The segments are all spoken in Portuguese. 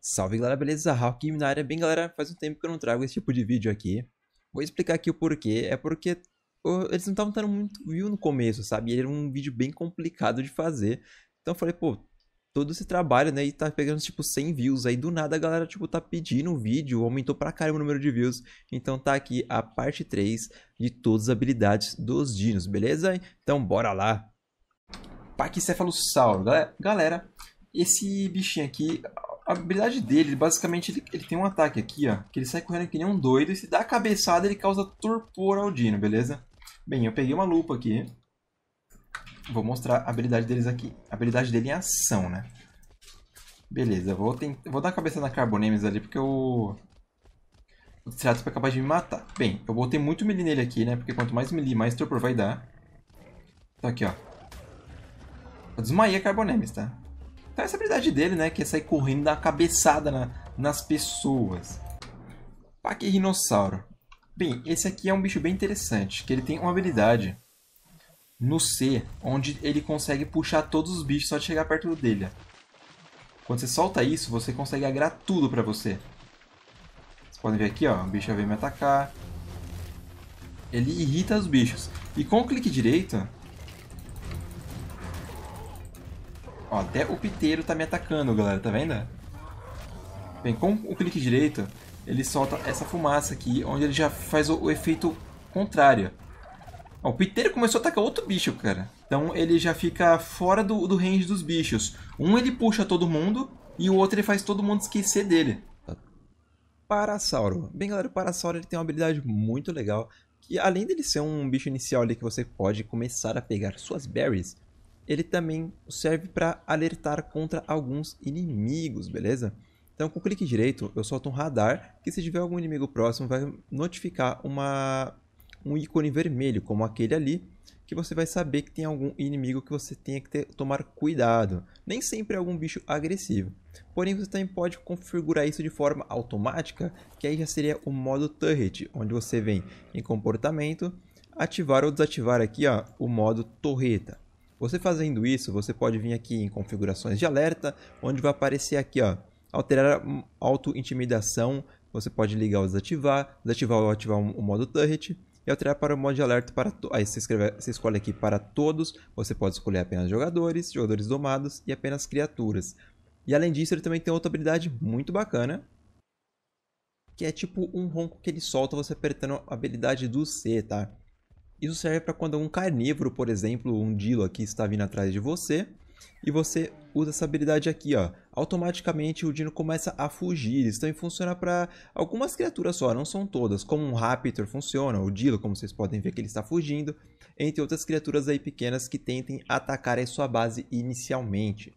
Salve galera, beleza? Rock na área. Bem galera, faz um tempo que eu não trago esse tipo de vídeo aqui. Vou explicar aqui o porquê. É porque eles não estavam dando muito view no começo, sabe? E era um vídeo bem complicado de fazer. Então eu falei, pô, todo esse trabalho, né? E tá pegando tipo 100 views. Aí do nada a galera, tipo, tá pedindo um vídeo. Aumentou pra caramba o número de views. Então tá aqui a parte 3 de todas as habilidades dos dinos, beleza? Então bora lá. Pachycephalossauro. Galera, galera, esse bichinho aqui, a habilidade dele, basicamente, ele, ele, tem um ataque aqui, ó. Que ele sai correndo que nem um doido. E se dá a cabeçada, ele causa torpor ao Dino, beleza? Bem, eu peguei uma lupa aqui. Vou mostrar a habilidade deles aqui. A habilidade dele em ação, né? Beleza, vou, tentar, vou dar a cabeça na Carbonemes ali, porque o... O Triceratops é capaz de me matar. Bem, eu botei muito melee nele aqui, né? Porque quanto mais melee, mais torpor vai dar. Então aqui, ó. Eu desmaiei a Carbonemes, tá? Então essa habilidade dele, né, que é sair correndo, dar uma cabeçada na, nas pessoas. Paquirrinossauro. Bem, esse aqui é um bicho bem interessante, que ele tem uma habilidade no C, onde ele consegue puxar todos os bichos só de chegar perto dele. Quando você solta isso, você consegue agrar tudo pra você. Vocês podem ver aqui, ó, o bicho vem me atacar. Ele irrita os bichos. E com o clique direito, Ó, até o piteiro tá me atacando, galera, tá vendo? Bem, com o clique direito, ele solta essa fumaça aqui, onde ele já faz o, o efeito contrário. Ó, o piteiro começou a atacar outro bicho, cara. Então ele já fica fora do, do range dos bichos. Um ele puxa todo mundo, e o outro ele faz todo mundo esquecer dele. Parasauro. Bem, galera, o Parasauro ele tem uma habilidade muito legal, que além dele ser um bicho inicial ali que você pode começar a pegar suas berries, ele também serve para alertar contra alguns inimigos, beleza? Então, com o clique direito, eu solto um radar que se tiver algum inimigo próximo vai notificar uma, um ícone vermelho, como aquele ali, que você vai saber que tem algum inimigo que você tenha que ter, tomar cuidado. Nem sempre é algum bicho agressivo. Porém, você também pode configurar isso de forma automática, que aí já seria o modo turret, onde você vem em comportamento, ativar ou desativar aqui ó, o modo torreta. Você fazendo isso, você pode vir aqui em configurações de alerta, onde vai aparecer aqui, ó, alterar auto-intimidação, você pode ligar ou desativar, desativar ou ativar o modo turret, e alterar para o modo de alerta para aí você, escreve, você escolhe aqui para todos, você pode escolher apenas jogadores, jogadores domados e apenas criaturas. E além disso, ele também tem outra habilidade muito bacana, que é tipo um ronco que ele solta você apertando a habilidade do C, tá? Isso serve para quando um carnívoro, por exemplo, um dilo aqui está vindo atrás de você e você usa essa habilidade aqui, ó. Automaticamente o dino começa a fugir. Isso também funciona para algumas criaturas só, não são todas. Como um raptor funciona, o dilo, como vocês podem ver que ele está fugindo, entre outras criaturas aí pequenas que tentem atacar a sua base inicialmente.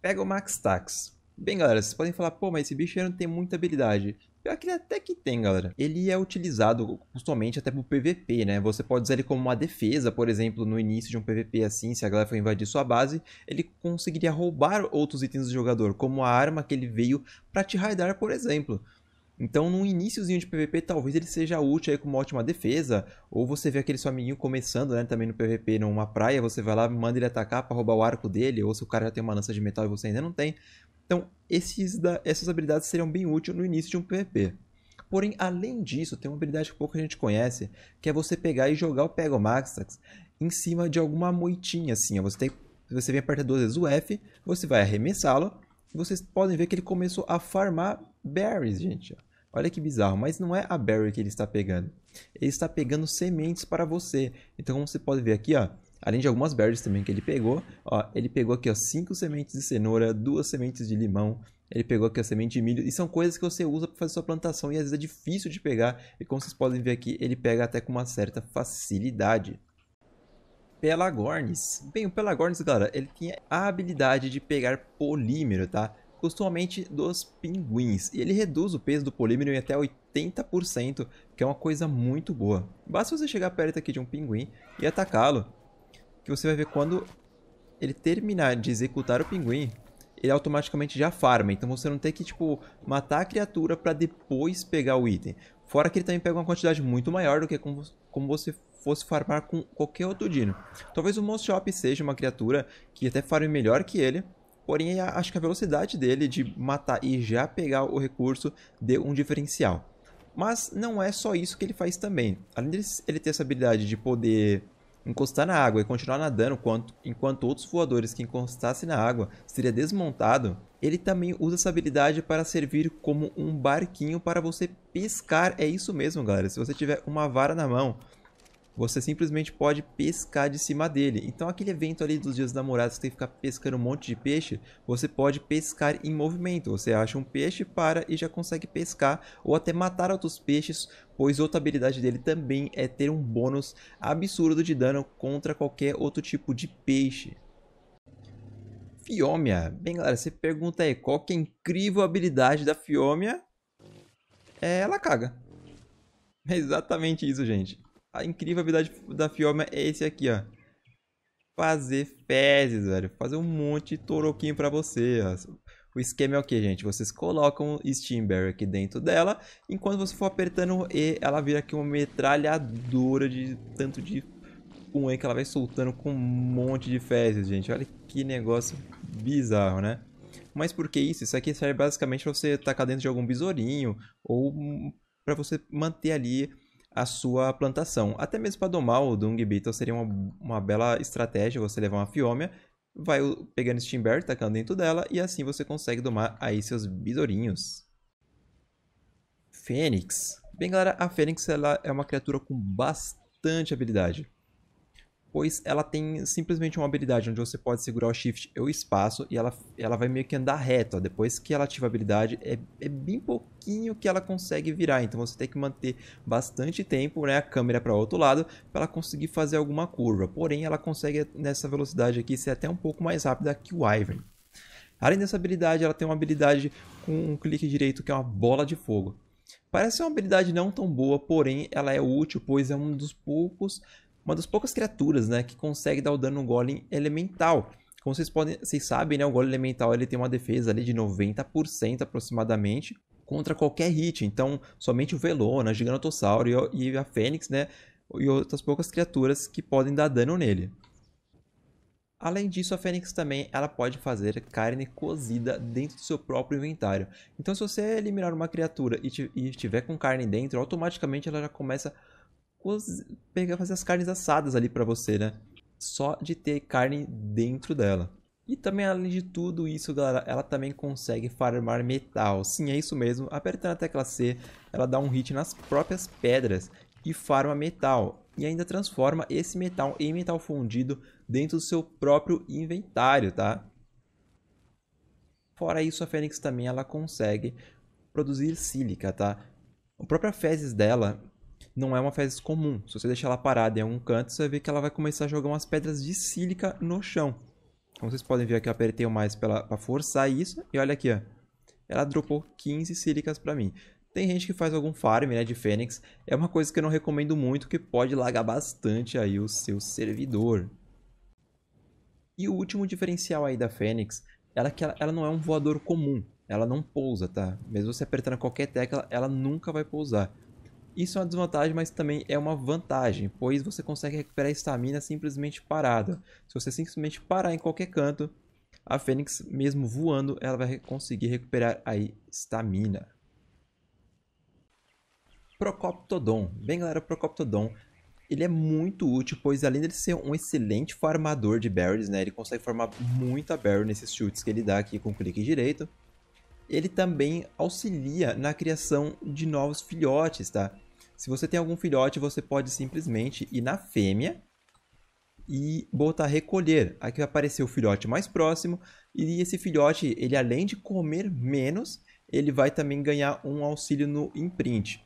Pega o Max Tax. Bem, galera, vocês podem falar, pô, mas esse bicho não tem muita habilidade. Que ele até que tem, galera. Ele é utilizado customamente até pro PVP, né? Você pode usar ele como uma defesa, por exemplo, no início de um PVP assim, se a galera for invadir sua base, ele conseguiria roubar outros itens do jogador, como a arma que ele veio para te raidar, por exemplo. Então, no iníciozinho de PVP, talvez ele seja útil aí como uma ótima defesa, ou você vê aquele seu amiguinho começando, né, também no PVP numa praia, você vai lá, manda ele atacar para roubar o arco dele, ou se o cara já tem uma lança de metal e você ainda não tem, então, esses da, essas habilidades seriam bem úteis no início de um PvP. Porém, além disso, tem uma habilidade que pouca gente conhece, que é você pegar e jogar o Maxtax em cima de alguma moitinha, assim. Você, tem, você vem apertar duas vezes o F, você vai arremessá-lo, e vocês podem ver que ele começou a farmar berries, gente. Olha que bizarro, mas não é a berry que ele está pegando. Ele está pegando sementes para você. Então, como você pode ver aqui, ó, Além de algumas berries também que ele pegou. Ó, ele pegou aqui ó, cinco sementes de cenoura, duas sementes de limão. Ele pegou aqui a semente de milho. E são coisas que você usa para fazer sua plantação. E às vezes é difícil de pegar. E como vocês podem ver aqui, ele pega até com uma certa facilidade. Pelagornis. Bem, o Pelagornis, galera, ele tinha a habilidade de pegar polímero, tá? Costumamente dos pinguins. E ele reduz o peso do polímero em até 80%, que é uma coisa muito boa. Basta você chegar perto aqui de um pinguim e atacá-lo que você vai ver quando ele terminar de executar o pinguim, ele automaticamente já farma. Então você não tem que, tipo, matar a criatura para depois pegar o item. Fora que ele também pega uma quantidade muito maior do que como, como você fosse farmar com qualquer outro dino. Talvez o Most Shop seja uma criatura que até farme melhor que ele. Porém, acho que a velocidade dele de matar e já pegar o recurso deu um diferencial. Mas não é só isso que ele faz também. Além de ele ter essa habilidade de poder encostar na água e continuar nadando enquanto, enquanto outros voadores que encostassem na água seria desmontado, ele também usa essa habilidade para servir como um barquinho para você pescar. É isso mesmo, galera. Se você tiver uma vara na mão, você simplesmente pode pescar de cima dele. Então aquele evento ali dos dias namorados que tem que ficar pescando um monte de peixe, você pode pescar em movimento. Você acha um peixe, para e já consegue pescar ou até matar outros peixes, pois outra habilidade dele também é ter um bônus absurdo de dano contra qualquer outro tipo de peixe. Fiômia. Bem galera, você pergunta aí, qual que é a incrível habilidade da Fiômia? É, ela caga. É exatamente isso, gente a incrível habilidade da Fioma é esse aqui, ó. Fazer fezes, velho. Fazer um monte de toroquinho pra você, ó. O esquema é o que, gente? Vocês colocam Steamberry aqui dentro dela, enquanto você for apertando E, ela vira aqui uma metralhadora de tanto de aí que ela vai soltando com um monte de fezes, gente. Olha que negócio bizarro, né? Mas por que isso? Isso aqui serve basicamente pra você tacar dentro de algum besourinho ou para você manter ali a sua plantação. Até mesmo para domar o Dung Beetle seria uma, uma bela estratégia você levar uma fiômia, vai pegando Steamberry, tacando dentro dela e assim você consegue domar aí seus besourinhos. Fênix. Bem galera, a Fênix ela é uma criatura com bastante habilidade pois ela tem simplesmente uma habilidade onde você pode segurar o shift e o espaço e ela, ela vai meio que andar reto. Ó. Depois que ela ativa a habilidade, é, é bem pouquinho que ela consegue virar. Então você tem que manter bastante tempo né, a câmera para o outro lado para ela conseguir fazer alguma curva. Porém, ela consegue nessa velocidade aqui ser até um pouco mais rápida que o Ivern. Além dessa habilidade, ela tem uma habilidade com um clique direito que é uma bola de fogo. Parece uma habilidade não tão boa, porém ela é útil, pois é um dos poucos uma das poucas criaturas, né, que consegue dar o dano no Golem elemental. Como vocês podem, vocês sabem, né, o Golem elemental ele tem uma defesa ali de 90% aproximadamente contra qualquer hit. Então, somente o Velona, Gigantossauro e a Fênix, né, e outras poucas criaturas que podem dar dano nele. Além disso, a Fênix também ela pode fazer carne cozida dentro do seu próprio inventário. Então, se você eliminar uma criatura e, e estiver com carne dentro, automaticamente ela já começa pegar fazer as carnes assadas ali para você, né? Só de ter carne dentro dela. E também, além de tudo isso, galera, ela também consegue farmar metal. Sim, é isso mesmo. Apertando a tecla C, ela dá um hit nas próprias pedras e farma metal. E ainda transforma esse metal em metal fundido dentro do seu próprio inventário, tá? Fora isso, a Fênix também ela consegue produzir sílica, tá? A própria fezes dela não é uma fezes comum. Se você deixar ela parada em algum canto, você vai ver que ela vai começar a jogar umas pedras de sílica no chão. Como vocês podem ver aqui, eu apertei o mais para forçar isso. E olha aqui, ó. Ela dropou 15 sílicas para mim. Tem gente que faz algum farm né, de Fênix. É uma coisa que eu não recomendo muito, que pode lagar bastante aí o seu servidor. E o último diferencial aí da Fênix, ela que ela, ela não é um voador comum. Ela não pousa, tá? Mesmo você apertando qualquer tecla, ela nunca vai pousar. Isso é uma desvantagem, mas também é uma vantagem, pois você consegue recuperar estamina simplesmente parada. Se você simplesmente parar em qualquer canto, a Fênix, mesmo voando, ela vai conseguir recuperar aí estamina. Procoptodon. Bem galera, Procoptodon ele é muito útil, pois além de ser um excelente farmador de berries, né, ele consegue formar muita berry nesses chutes que ele dá aqui com o clique direito ele também auxilia na criação de novos filhotes, tá? Se você tem algum filhote, você pode simplesmente ir na fêmea e botar recolher. Aqui vai aparecer o filhote mais próximo e esse filhote, ele além de comer menos, ele vai também ganhar um auxílio no imprint.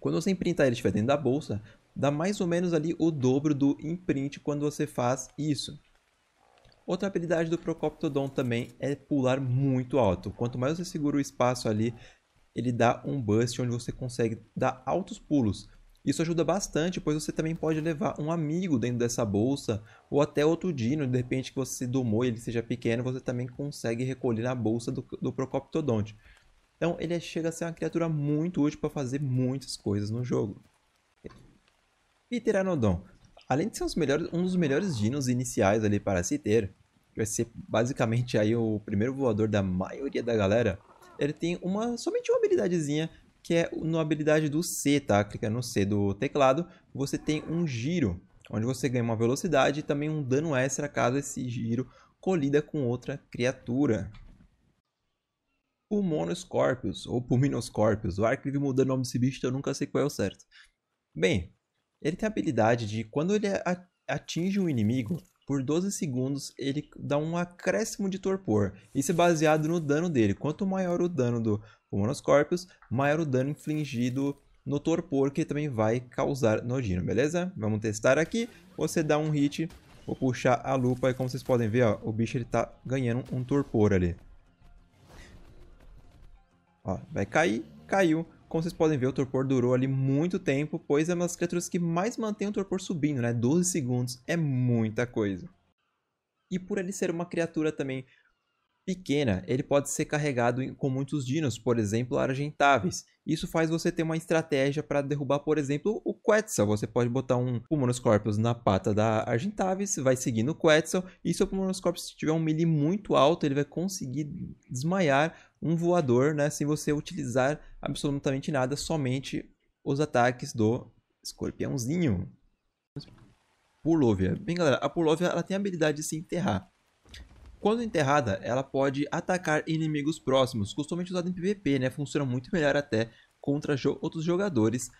Quando você imprintar ele estiver dentro da bolsa, dá mais ou menos ali o dobro do imprint quando você faz isso. Outra habilidade do Procoptodon também é pular muito alto. Quanto mais você segura o espaço ali, ele dá um bust onde você consegue dar altos pulos. Isso ajuda bastante, pois você também pode levar um amigo dentro dessa bolsa, ou até outro dino, de repente que você domou e ele seja pequeno, você também consegue recolher na bolsa do, do Procoptodonte. Então ele chega a ser uma criatura muito útil para fazer muitas coisas no jogo. Pteranodon. Além de ser melhores, um dos melhores dinos iniciais ali para se ter, que vai ser basicamente aí o primeiro voador da maioria da galera, ele tem uma somente uma habilidadezinha que é na habilidade do C, tá? Clica no C do teclado, você tem um giro, onde você ganha uma velocidade e também um dano extra caso esse giro colida com outra criatura. Pulmonoscorpius, ou Pulminoscorpius, o Ark vive mudando o nome desse bicho, então eu nunca sei qual é o certo. Bem, ele tem a habilidade de, quando ele atinge um inimigo, por 12 segundos ele dá um acréscimo de torpor. Isso é baseado no dano dele. Quanto maior o dano do Pulmonoscorpius, maior o dano infligido no torpor que também vai causar no Dino, beleza? Vamos testar aqui. Você dá um hit, vou puxar a lupa e como vocês podem ver, ó, o bicho ele tá ganhando um torpor ali. Ó, vai cair, caiu. Como vocês podem ver, o torpor durou ali muito tempo, pois é uma das criaturas que mais mantém o torpor subindo, né? 12 segundos é muita coisa. E por ele ser uma criatura também pequena, ele pode ser carregado com muitos dinos, por exemplo, argentáveis. Isso faz você ter uma estratégia para derrubar, por exemplo, o Quetzal. Você pode botar um Pulmonoscorpius na pata da Argentavis, vai seguindo o Quetzal, e se o Pulmonoscorpius tiver um melee muito alto, ele vai conseguir desmaiar um voador, né, sem você utilizar absolutamente nada, somente os ataques do escorpiãozinho. Purlovia. Bem, galera, a Purlovia ela tem a habilidade de se enterrar. Quando enterrada, ela pode atacar inimigos próximos, costumamente usada em PVP, né? Funciona muito melhor até contra jo outros jogadores,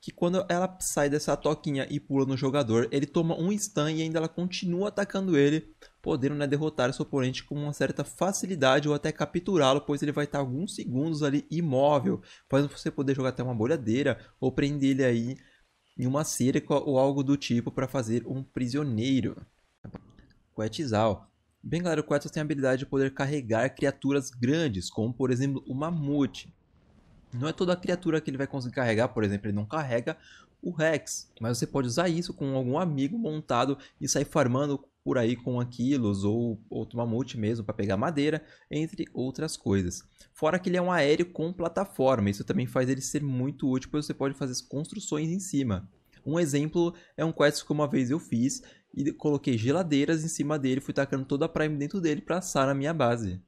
que quando ela sai dessa toquinha e pula no jogador, ele toma um stun e ainda ela continua atacando ele, podendo né, derrotar seu oponente com uma certa facilidade ou até capturá-lo, pois ele vai estar alguns segundos ali imóvel, fazendo você poder jogar até uma bolhadeira ou prender ele aí em uma cerca ou algo do tipo para fazer um prisioneiro. Quetzal. Bem, galera, o Quetzal tem a habilidade de poder carregar criaturas grandes, como por exemplo o mamute. Não é toda criatura que ele vai conseguir carregar, por exemplo, ele não carrega o Rex, mas você pode usar isso com algum amigo montado e sair farmando por aí com Aquilos ou outro mamute mesmo para pegar madeira, entre outras coisas. Fora que ele é um aéreo com plataforma, isso também faz ele ser muito útil, pois você pode fazer construções em cima. Um exemplo é um quest que uma vez eu fiz e coloquei geladeiras em cima dele, fui tacando toda a Prime dentro dele para assar na minha base.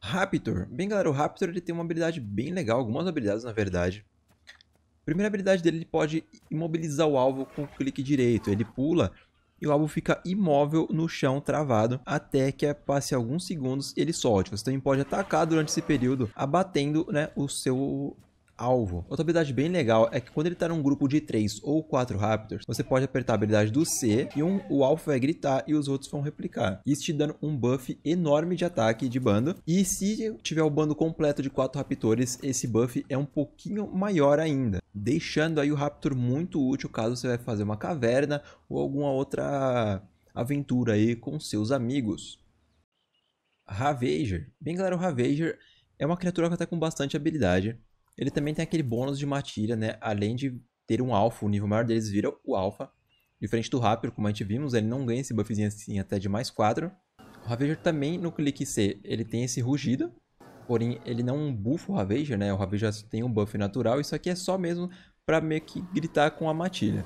Raptor. Bem, galera, o Raptor ele tem uma habilidade bem legal, algumas habilidades na verdade. A primeira habilidade dele, ele pode imobilizar o alvo com o clique direito. Ele pula e o alvo fica imóvel no chão, travado, até que passe alguns segundos e ele solte. Você também pode atacar durante esse período, abatendo né, o seu alvo. Outra habilidade bem legal é que quando ele está num grupo de 3 ou 4 Raptors, você pode apertar a habilidade do C e um, o alvo vai gritar e os outros vão replicar. Isso te dando um buff enorme de ataque de bando. E se tiver o bando completo de 4 Raptores, esse buff é um pouquinho maior ainda. Deixando aí o Raptor muito útil caso você vai fazer uma caverna ou alguma outra aventura aí com seus amigos. Ravager. Bem galera, o Ravager é uma criatura que está com bastante habilidade. Ele também tem aquele bônus de matilha, né? Além de ter um alfa, o nível maior deles vira o alfa. Diferente do Raptor, como a gente vimos, ele não ganha esse buffzinho assim até de mais 4. O Ravager também, no clique C, ele tem esse rugido. Porém, ele não buffa o Ravager, né? O Ravager tem um buff natural. Isso aqui é só mesmo para meio que gritar com a matilha.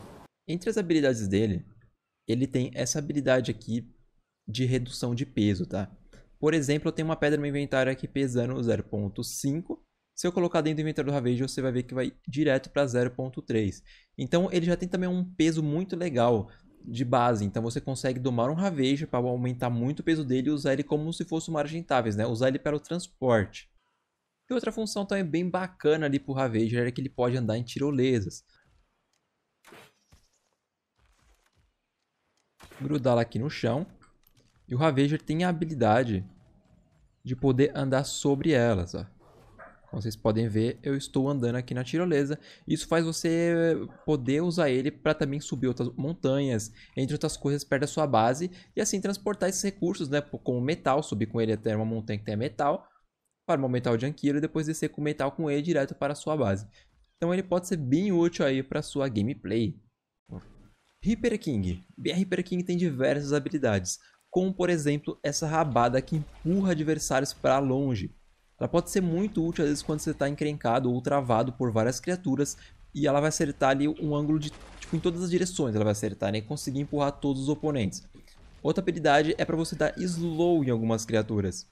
Entre as habilidades dele, ele tem essa habilidade aqui de redução de peso, tá? Por exemplo, eu tenho uma pedra no meu inventário aqui pesando 0.5 se eu colocar dentro do inventário do Ravager, você vai ver que vai direto para 0.3. Então ele já tem também um peso muito legal de base. Então você consegue domar um Ravager para aumentar muito o peso dele e usar ele como se fosse uma Argentáveis, né? Usar ele para o transporte. E outra função também bem bacana ali para o Ravager é que ele pode andar em tirolesas. Grudá-la aqui no chão. E o Ravager tem a habilidade de poder andar sobre elas, ó. Como vocês podem ver, eu estou andando aqui na tirolesa. Isso faz você poder usar ele para também subir outras montanhas, entre outras coisas, perto da sua base. E assim transportar esses recursos, né? Como metal, subir com ele até uma montanha que tem metal. Para o metal de Anquilo e depois descer com metal com ele direto para a sua base. Então ele pode ser bem útil aí para sua gameplay. Reaper King. Bem, a Reaper King tem diversas habilidades. Como por exemplo, essa rabada que empurra adversários para longe. Ela pode ser muito útil às vezes quando você está encrencado ou travado por várias criaturas e ela vai acertar ali um ângulo de tipo em todas as direções, ela vai acertar né, e conseguir empurrar todos os oponentes. Outra habilidade é para você dar slow em algumas criaturas.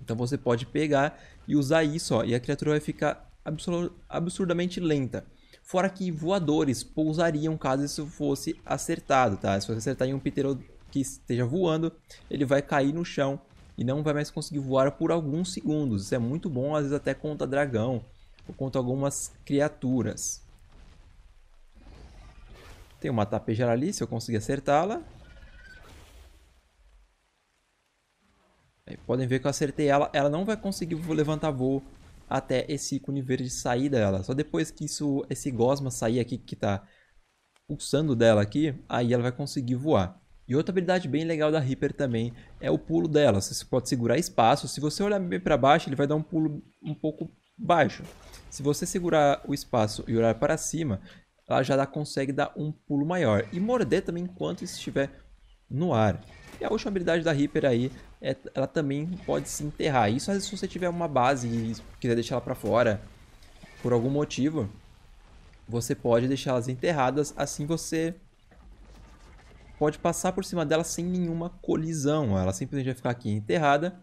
Então você pode pegar e usar isso, ó, e a criatura vai ficar absurdamente lenta. Fora que voadores pousariam caso isso fosse acertado, tá? Se você acertar em um ptero que esteja voando, ele vai cair no chão e não vai mais conseguir voar por alguns segundos. Isso é muito bom, às vezes até contra dragão ou contra algumas criaturas. Tem uma tapejar ali, se eu conseguir acertá-la. Podem ver que eu acertei ela. Ela não vai conseguir levantar voo até esse ícone verde sair dela. Só depois que isso, esse gosma sair aqui que está pulsando dela aqui, aí ela vai conseguir voar. E outra habilidade bem legal da Reaper também é o pulo dela. Você pode segurar espaço. Se você olhar bem para baixo, ele vai dar um pulo um pouco baixo. Se você segurar o espaço e olhar para cima, ela já consegue dar um pulo maior. E morder também enquanto estiver no ar. E a última habilidade da Reaper aí, é, ela também pode se enterrar. Isso se você tiver uma base e quiser deixar ela para fora, por algum motivo, você pode deixá-las enterradas, assim você pode passar por cima dela sem nenhuma colisão. Ela simplesmente vai ficar aqui enterrada,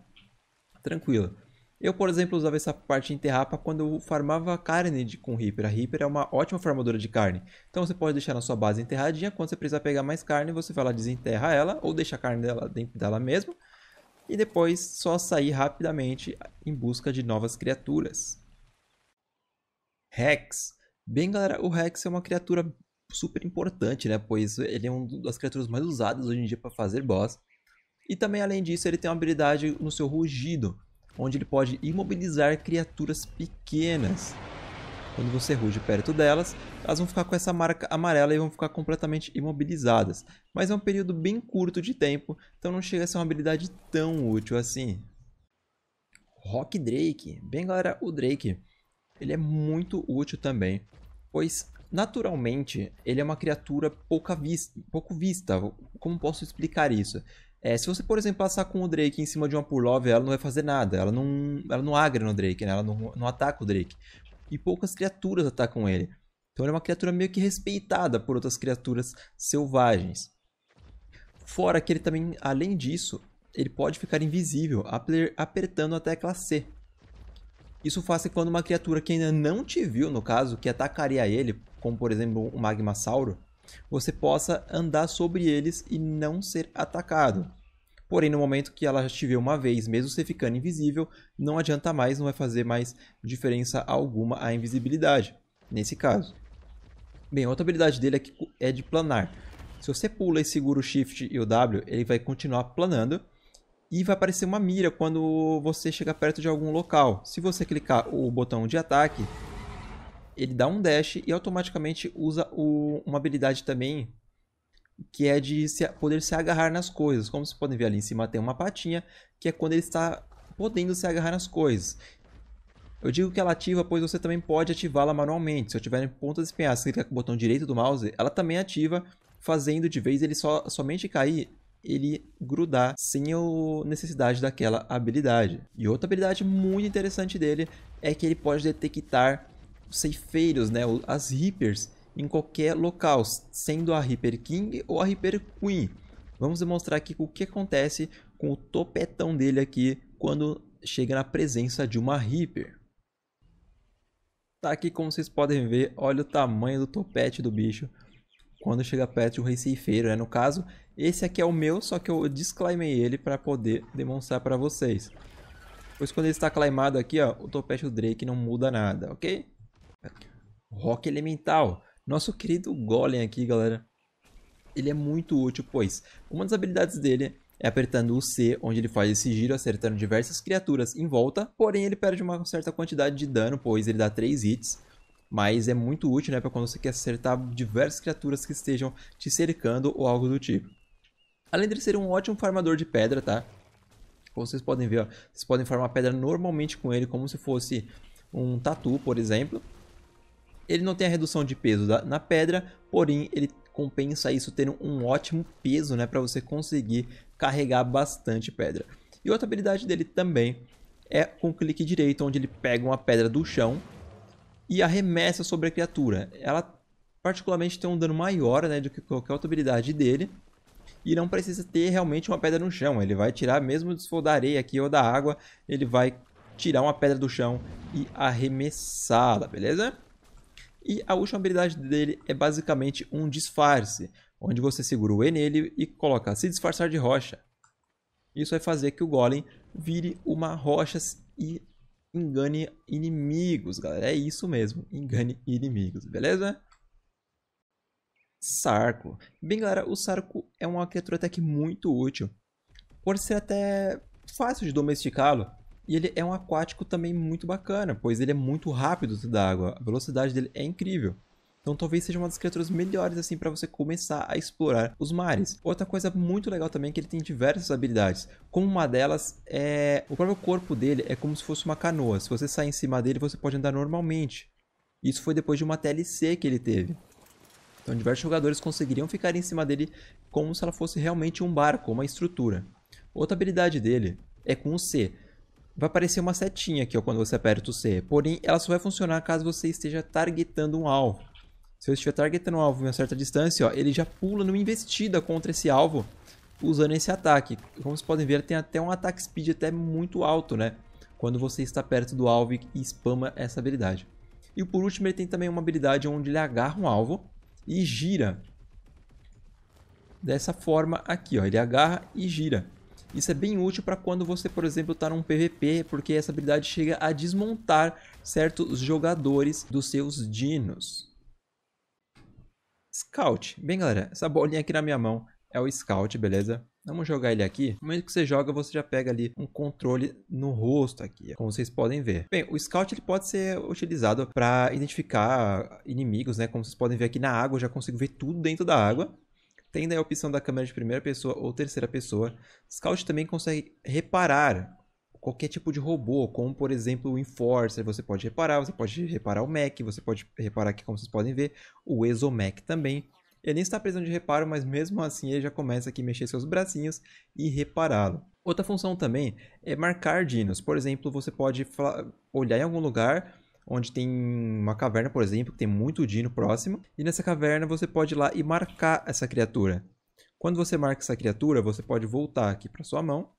tranquila. Eu, por exemplo, usava essa parte de enterrar para quando eu farmava carne de, com Reaper. A Reaper é uma ótima farmadora de carne. Então você pode deixar na sua base enterradinha. Quando você precisar pegar mais carne, você vai lá desenterra ela ou deixa a carne dela dentro dela mesmo. E depois só sair rapidamente em busca de novas criaturas. Rex. Bem, galera, o Rex é uma criatura super importante, né? Pois ele é uma das criaturas mais usadas hoje em dia para fazer boss. E também, além disso, ele tem uma habilidade no seu rugido onde ele pode imobilizar criaturas pequenas. Quando você ruge perto delas, elas vão ficar com essa marca amarela e vão ficar completamente imobilizadas. Mas é um período bem curto de tempo, então não chega a ser uma habilidade tão útil assim. Rock Drake. Bem galera, o Drake ele é muito útil também, pois naturalmente ele é uma criatura pouca vista, pouco vista. Como posso explicar isso? É, se você, por exemplo, passar com o Drake em cima de uma Purlove, ela não vai fazer nada. Ela não, ela não agra no Drake, né? Ela não, não ataca o Drake. E poucas criaturas atacam ele. Então ele é uma criatura meio que respeitada por outras criaturas selvagens. Fora que ele também, além disso, ele pode ficar invisível apertando a tecla C. Isso faz que quando uma criatura que ainda não te viu, no caso, que atacaria ele, como por exemplo o Magmasauro, você possa andar sobre eles e não ser atacado. Porém, no momento que ela te vê uma vez, mesmo você ficando invisível, não adianta mais, não vai fazer mais diferença alguma a invisibilidade, nesse caso. Bem, outra habilidade dele é, é de planar. Se você pula e segura o Shift e o W, ele vai continuar planando e vai aparecer uma mira quando você chega perto de algum local. Se você clicar o botão de ataque, ele dá um dash e automaticamente usa o, uma habilidade também que é de se, poder se agarrar nas coisas. Como vocês podem ver ali em cima tem uma patinha, que é quando ele está podendo se agarrar nas coisas. Eu digo que ela ativa, pois você também pode ativá-la manualmente. Se eu tiver em ponta espinhar, se clicar com o botão direito do mouse, ela também ativa, fazendo de vez ele somente cair, ele grudar sem a necessidade daquela habilidade. E outra habilidade muito interessante dele é que ele pode detectar ceifeiros, né, as Reapers, em qualquer local, sendo a Reaper King ou a Reaper Queen. Vamos demonstrar aqui o que acontece com o topetão dele aqui quando chega na presença de uma Reaper. Tá aqui como vocês podem ver, olha o tamanho do topete do bicho quando chega perto de um rei ceifeiro, né? No caso, esse aqui é o meu, só que eu disclaimei ele para poder demonstrar para vocês. Pois quando ele está claimado aqui, ó, o topete do Drake não muda nada, ok? Rock Elemental. Nosso querido Golem aqui, galera. Ele é muito útil, pois uma das habilidades dele é apertando o C, onde ele faz esse giro acertando diversas criaturas em volta, porém ele perde uma certa quantidade de dano, pois ele dá 3 hits, mas é muito útil né, para quando você quer acertar diversas criaturas que estejam te cercando ou algo do tipo. Além de ser um ótimo farmador de pedra, tá? Como vocês podem ver, ó, vocês podem farmar pedra normalmente com ele, como se fosse um tatu, por exemplo. Ele não tem a redução de peso da, na pedra, porém ele compensa isso tendo um ótimo peso né, para você conseguir carregar bastante pedra. E outra habilidade dele também é com clique direito, onde ele pega uma pedra do chão e arremessa sobre a criatura. Ela particularmente tem um dano maior né, do que qualquer outra habilidade dele. e não precisa ter realmente uma pedra no chão. Ele vai tirar, mesmo se for da areia aqui ou da água, ele vai tirar uma pedra do chão e arremessá-la, beleza? E a última habilidade dele é basicamente um disfarce, onde você segura o E nele e coloca se disfarçar de rocha. Isso vai fazer que o Golem vire uma rocha e engane inimigos, galera. É isso mesmo, engane inimigos, beleza? Sarco. Bem, galera, o Sarco é uma criatura até que muito útil. Por ser até fácil de domesticá-lo. E ele é um aquático também muito bacana, pois ele é muito rápido dentro da água. A velocidade dele é incrível. Então talvez seja uma das criaturas melhores assim para você começar a explorar os mares. Outra coisa muito legal também é que ele tem diversas habilidades. Como uma delas é o próprio corpo dele é como se fosse uma canoa. Se você sair em cima dele, você pode andar normalmente. Isso foi depois de uma TLC que ele teve. Então diversos jogadores conseguiriam ficar em cima dele como se ela fosse realmente um barco, uma estrutura. Outra habilidade dele é com o C. Vai aparecer uma setinha aqui ó, quando você aperta o C, porém ela só vai funcionar caso você esteja targetando um alvo. Se eu estiver targetando um alvo em uma certa distância, ó, ele já pula numa investida contra esse alvo usando esse ataque. Como vocês podem ver, tem até um ataque speed até muito alto, né? Quando você está perto do alvo e spama essa habilidade. E por último, ele tem também uma habilidade onde ele agarra um alvo e gira. Dessa forma aqui, ó, ele agarra e gira. Isso é bem útil para quando você, por exemplo, está num PVP, porque essa habilidade chega a desmontar certos jogadores dos seus dinos. Scout. Bem, galera, essa bolinha aqui na minha mão é o Scout, beleza? Vamos jogar ele aqui. No momento que você joga, você já pega ali um controle no rosto aqui, como vocês podem ver. Bem, o Scout ele pode ser utilizado para identificar inimigos, né? Como vocês podem ver aqui na água, eu já consigo ver tudo dentro da água. Tem daí a opção da câmera de primeira pessoa ou terceira pessoa. Scout também consegue reparar qualquer tipo de robô, como por exemplo o Enforcer, você pode reparar, você pode reparar o Mech, você pode reparar aqui como vocês podem ver, o Exomech também. Ele nem está precisando de reparo, mas mesmo assim ele já começa aqui a mexer seus bracinhos e repará-lo. Outra função também é marcar dinos. Por exemplo, você pode olhar em algum lugar onde tem uma caverna, por exemplo, que tem muito dino próximo, e nessa caverna você pode ir lá e marcar essa criatura. Quando você marca essa criatura, você pode voltar aqui para sua mão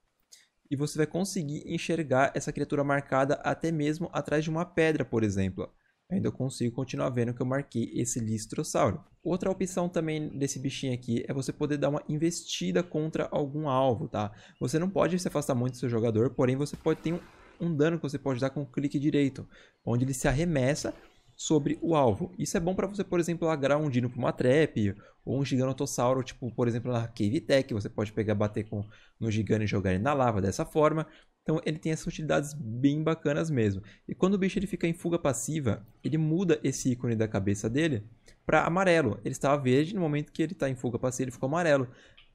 e você vai conseguir enxergar essa criatura marcada até mesmo atrás de uma pedra, por exemplo ainda eu consigo continuar vendo que eu marquei esse listrossauro. Outra opção também desse bichinho aqui é você poder dar uma investida contra algum alvo, tá? Você não pode se afastar muito do seu jogador, porém você pode ter um, um dano que você pode dar com o clique direito, onde ele se arremessa sobre o alvo. Isso é bom para você, por exemplo, agrar um dino para uma trap ou um giganotossauro, tipo, por exemplo, na Cave Tech, você pode pegar, bater com no gigante e jogar ele na lava dessa forma. Então ele tem essas utilidades bem bacanas mesmo. E quando o bicho ele fica em fuga passiva, ele muda esse ícone da cabeça dele para amarelo. Ele estava verde, no momento que ele está em fuga passiva ele ficou amarelo.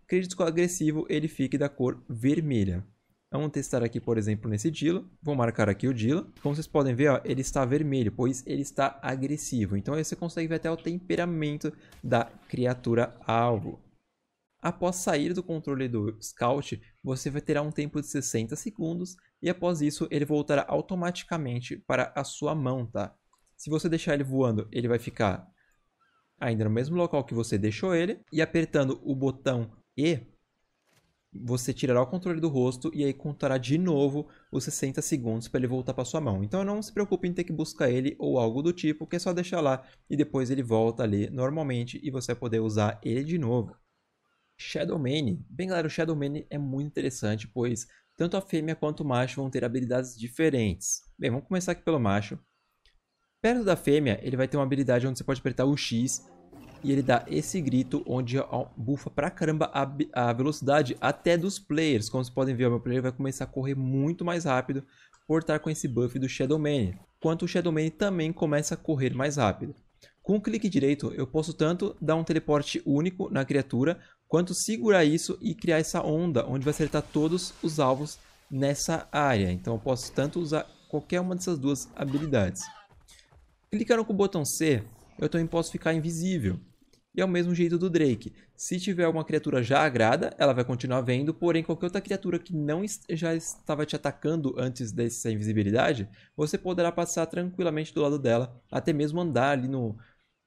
Crítico agressivo, ele fica da cor vermelha. Vamos testar aqui, por exemplo, nesse Dilo. Vou marcar aqui o Dilo. Como vocês podem ver, ó, ele está vermelho, pois ele está agressivo. Então aí você consegue ver até o temperamento da criatura alvo. Após sair do controle do Scout, você vai ter um tempo de 60 segundos e após isso ele voltará automaticamente para a sua mão, tá? Se você deixar ele voando, ele vai ficar ainda no mesmo local que você deixou ele e apertando o botão E, você tirará o controle do rosto e aí contará de novo os 60 segundos para ele voltar para sua mão. Então não se preocupe em ter que buscar ele ou algo do tipo, que é só deixar lá e depois ele volta ali normalmente e você vai poder usar ele de novo. Shadowmane. Bem, galera, o Shadowmane é muito interessante, pois tanto a fêmea quanto o macho vão ter habilidades diferentes. Bem, vamos começar aqui pelo macho. Perto da fêmea, ele vai ter uma habilidade onde você pode apertar o X e ele dá esse grito onde bufa pra caramba a, a velocidade até dos players. Como vocês podem ver, o meu player vai começar a correr muito mais rápido por estar com esse buff do Shadowmane. Enquanto o Shadowmane também começa a correr mais rápido. Com o clique direito, eu posso tanto dar um teleporte único na criatura, quanto segurar isso e criar essa onda, onde vai acertar todos os alvos nessa área. Então eu posso tanto usar qualquer uma dessas duas habilidades. Clicando com o botão C, eu também posso ficar invisível. E é o mesmo jeito do Drake. Se tiver uma criatura já agrada, ela vai continuar vendo, porém qualquer outra criatura que não já estava te atacando antes dessa invisibilidade, você poderá passar tranquilamente do lado dela, até mesmo andar ali no,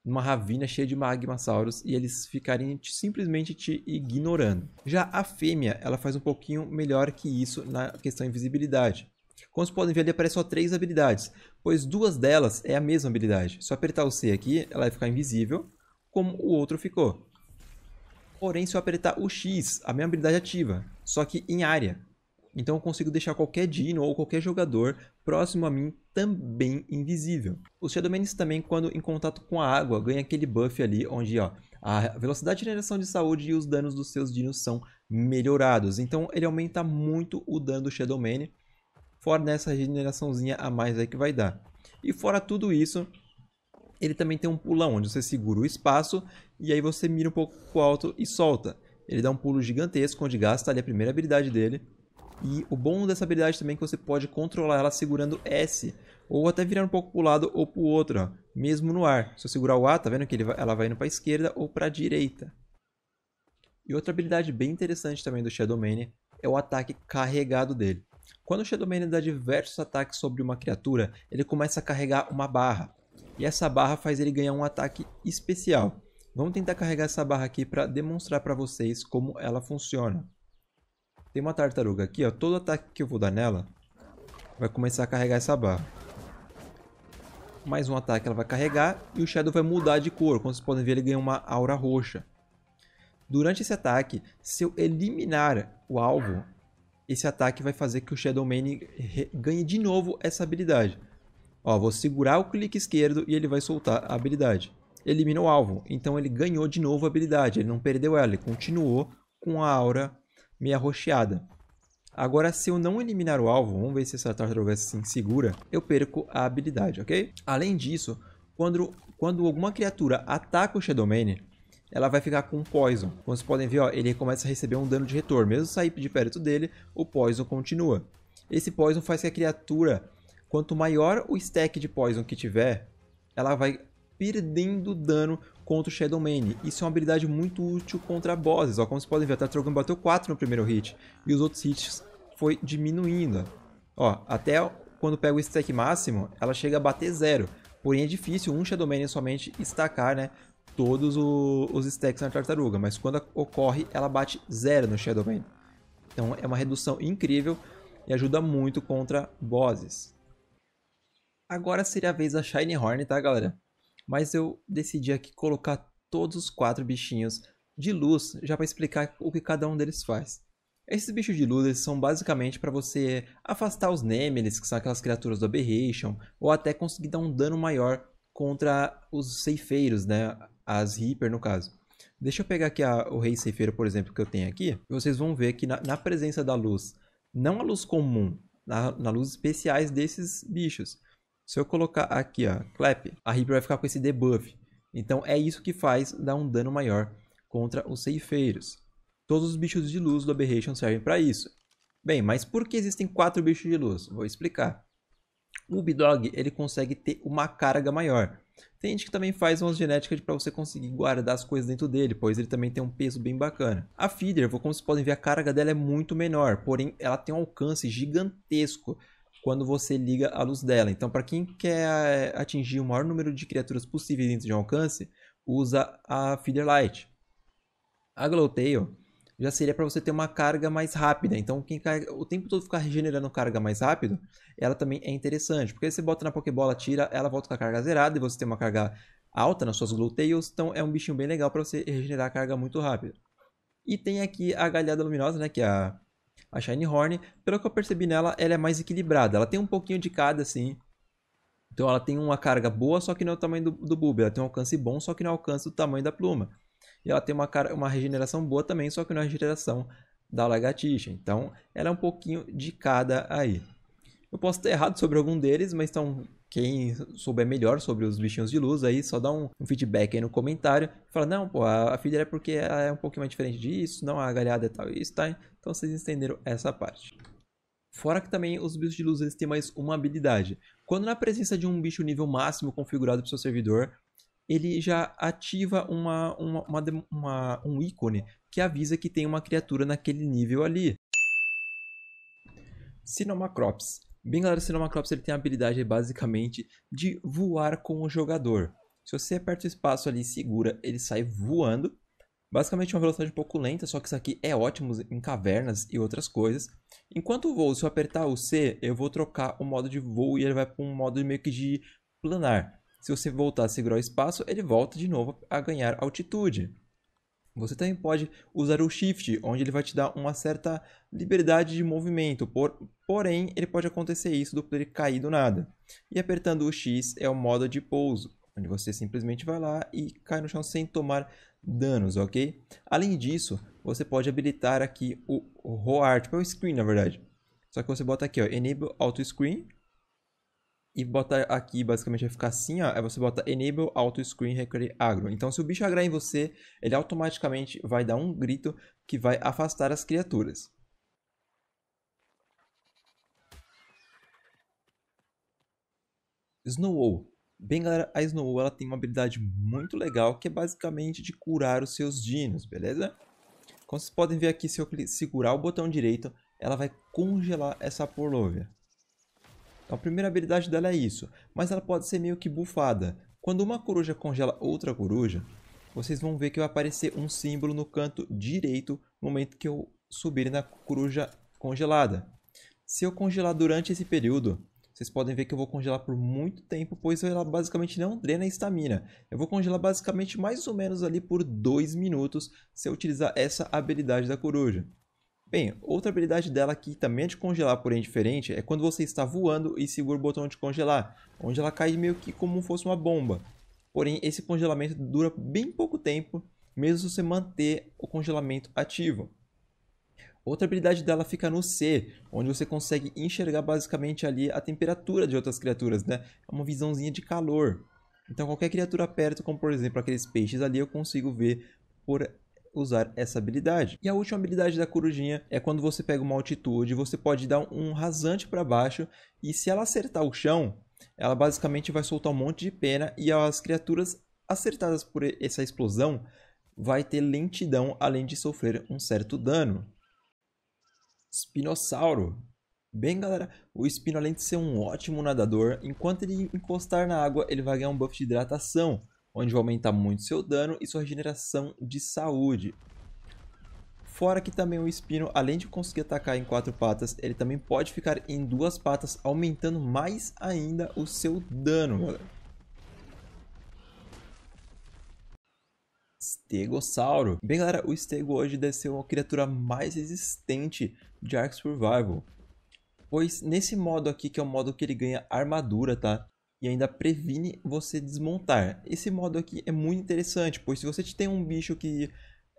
numa ravina cheia de magmasauros e eles ficarem te, simplesmente te ignorando. Já a fêmea, ela faz um pouquinho melhor que isso na questão invisibilidade. Como vocês podem ver, ali aparecem só três habilidades, pois duas delas é a mesma habilidade. Se eu apertar o C aqui, ela vai ficar invisível, como o outro ficou. Porém, se eu apertar o X, a mesma habilidade ativa, só que em área. Então eu consigo deixar qualquer Dino ou qualquer jogador próximo a mim também invisível. Os Shadowmanes também, quando em contato com a água, ganham aquele buff ali onde ó, a velocidade de regeneração de saúde e os danos dos seus dinos são melhorados. Então ele aumenta muito o dano do Shadowman, fora nessa regeneraçãozinha a mais aí que vai dar. E fora tudo isso, ele também tem um pulão, onde você segura o espaço e aí você mira um pouco alto e solta. Ele dá um pulo gigantesco, onde gasta ali a primeira habilidade dele. E o bom dessa habilidade também é que você pode controlar ela segurando S, ou até virar um pouco para o lado ou para o outro, ó, mesmo no ar. Se eu segurar o A, tá vendo que vai, ela vai indo para a esquerda ou para a direita. E outra habilidade bem interessante também do Shadow Mane é o ataque carregado dele. Quando o Shadow Mane dá diversos ataques sobre uma criatura, ele começa a carregar uma barra. E essa barra faz ele ganhar um ataque especial. Vamos tentar carregar essa barra aqui para demonstrar para vocês como ela funciona. Tem uma tartaruga aqui, ó. Todo ataque que eu vou dar nela vai começar a carregar essa barra. Mais um ataque ela vai carregar e o Shadow vai mudar de cor. Como vocês podem ver, ele ganha uma aura roxa. Durante esse ataque, se eu eliminar o alvo, esse ataque vai fazer que o Shadow Mane ganhe de novo essa habilidade. Ó, vou segurar o clique esquerdo e ele vai soltar a habilidade. Elimina o alvo, então ele ganhou de novo a habilidade, ele não perdeu ela, ele continuou com a aura meia rocheada. Agora, se eu não eliminar o alvo, vamos ver se essa tartaruga se segura, eu perco a habilidade, ok? Além disso, quando, quando alguma criatura ataca o Shadowmane, ela vai ficar com Poison. Como vocês podem ver, ó, ele começa a receber um dano de retorno. Mesmo sair de perto dele, o Poison continua. Esse Poison faz que a criatura, quanto maior o stack de Poison que tiver, ela vai perdendo dano contra o Shadow Mane. Isso é uma habilidade muito útil contra bosses. Ó, como vocês podem ver, a Tartaruga bateu 4 no primeiro hit. E os outros hits foi diminuindo. Ó, até quando pega o stack máximo, ela chega a bater 0. Porém é difícil um Shadow Mane somente estacar né, todos os stacks na Tartaruga. Mas quando ocorre, ela bate 0 no Shadow Mane. Então é uma redução incrível e ajuda muito contra bosses. Agora seria a vez da Shiny Horn, tá galera? mas eu decidi aqui colocar todos os quatro bichinhos de luz já para explicar o que cada um deles faz. Esses bichos de luz são basicamente para você afastar os Nemesis, que são aquelas criaturas do Aberration, ou até conseguir dar um dano maior contra os ceifeiros, né? As Reaper no caso. Deixa eu pegar aqui a, o Rei Ceifeiro, por exemplo, que eu tenho aqui. Vocês vão ver que na, na presença da luz, não a luz comum, na, na luz especiais desses bichos, se eu colocar aqui, ó, clap, a Reaper vai ficar com esse debuff. Então é isso que faz dar um dano maior contra os ceifeiros. Todos os bichos de luz do Aberration servem para isso. Bem, mas por que existem quatro bichos de luz? Vou explicar. O Bidog ele consegue ter uma carga maior. Tem gente que também faz umas genéticas para você conseguir guardar as coisas dentro dele, pois ele também tem um peso bem bacana. A Feeder, como vocês podem ver, a carga dela é muito menor, porém ela tem um alcance gigantesco quando você liga a luz dela. Então, para quem quer eh, atingir o maior número de criaturas possíveis dentro de um alcance, usa a Feeder Light. A Glowtail já seria para você ter uma carga mais rápida. Então, quem o tempo todo ficar regenerando carga mais rápido, ela também é interessante. Porque você bota na Pokébola, tira, ela volta com a carga zerada e você tem uma carga alta nas suas Glowtails. Então, é um bichinho bem legal para você regenerar a carga muito rápido. E tem aqui a Galhada Luminosa, né, que é a a Shiny Horn, pelo que eu percebi nela, ela é mais equilibrada. Ela tem um pouquinho de cada, assim. Então ela tem uma carga boa, só que não é o tamanho do, do. Ela tem um alcance bom, só que não é o tamanho da pluma. E ela tem uma, uma regeneração boa também, só que não é a regeneração da lagartixa. Então ela é um pouquinho de cada aí. Eu posso estar errado sobre algum deles, mas então quem souber melhor sobre os bichinhos de luz aí, só dá um, um feedback aí no comentário. Fala, não, pô, a, a feeder é porque ela é um pouquinho mais diferente disso, não, a galhada é tal isso, tá? Então vocês entenderam essa parte. Fora que também os bichos de luz eles têm mais uma habilidade. Quando na presença de um bicho nível máximo configurado para o seu servidor, ele já ativa uma, uma, uma, uma, um ícone que avisa que tem uma criatura naquele nível ali. Cinomacrops Bem galera, o Cinemacrops ele tem a habilidade basicamente de voar com o jogador. Se você aperta o espaço ali e segura, ele sai voando. Basicamente uma velocidade um pouco lenta, só que isso aqui é ótimo em cavernas e outras coisas. Enquanto o voo, se eu apertar o C, eu vou trocar o modo de voo e ele vai para um modo meio que de planar. Se você voltar a segurar o espaço, ele volta de novo a ganhar altitude. Você também pode usar o Shift, onde ele vai te dar uma certa liberdade de movimento, por, porém ele pode acontecer isso do poder cair do nada. E apertando o X é o modo de pouso, onde você simplesmente vai lá e cai no chão sem tomar danos, ok? Além disso, você pode habilitar aqui o, o RAW tipo é o Screen na verdade. Só que você bota aqui, ó, Enable Auto Screen. E bota aqui, basicamente vai ficar assim, ó. Aí você bota Enable Auto Screen Require Agro. Então se o bicho agrar em você, ele automaticamente vai dar um grito que vai afastar as criaturas. Snowball. Bem, galera, a Snow ela tem uma habilidade muito legal que é basicamente de curar os seus dinos, beleza? Como vocês podem ver aqui, se eu segurar o botão direito, ela vai congelar essa Porlovia. Então a primeira habilidade dela é isso, mas ela pode ser meio que bufada. Quando uma coruja congela outra coruja, vocês vão ver que vai aparecer um símbolo no canto direito no momento que eu subir na coruja congelada. Se eu congelar durante esse período, vocês podem ver que eu vou congelar por muito tempo, pois ela basicamente não drena a estamina. Eu vou congelar basicamente mais ou menos ali por 2 minutos se eu utilizar essa habilidade da coruja. Bem, outra habilidade dela que também é de congelar, porém diferente, é quando você está voando e segura o botão de congelar, onde ela cai meio que como fosse uma bomba. Porém, esse congelamento dura bem pouco tempo, mesmo se você manter o congelamento ativo. Outra habilidade dela fica no C, onde você consegue enxergar basicamente ali a temperatura de outras criaturas, né? É uma visãozinha de calor. Então qualquer criatura perto, como por exemplo aqueles peixes ali, eu consigo ver por usar essa habilidade. E a última habilidade da corujinha é quando você pega uma altitude, você pode dar um rasante para baixo e se ela acertar o chão, ela basicamente vai soltar um monte de pena e as criaturas acertadas por essa explosão vai ter lentidão além de sofrer um certo dano. Espinossauro. Bem, galera, o Espino, além de ser um ótimo nadador, enquanto ele encostar na água, ele vai ganhar um buff de hidratação, onde vai aumentar muito seu dano e sua regeneração de saúde. Fora que também o Espino, além de conseguir atacar em quatro patas, ele também pode ficar em duas patas, aumentando mais ainda o seu dano, galera. Stegossauro. Bem, galera, o Stego hoje deve ser uma criatura mais resistente de Ark Survival. Pois nesse modo aqui, que é o modo que ele ganha armadura, tá? E ainda previne você desmontar. Esse modo aqui é muito interessante, pois se você tem um bicho que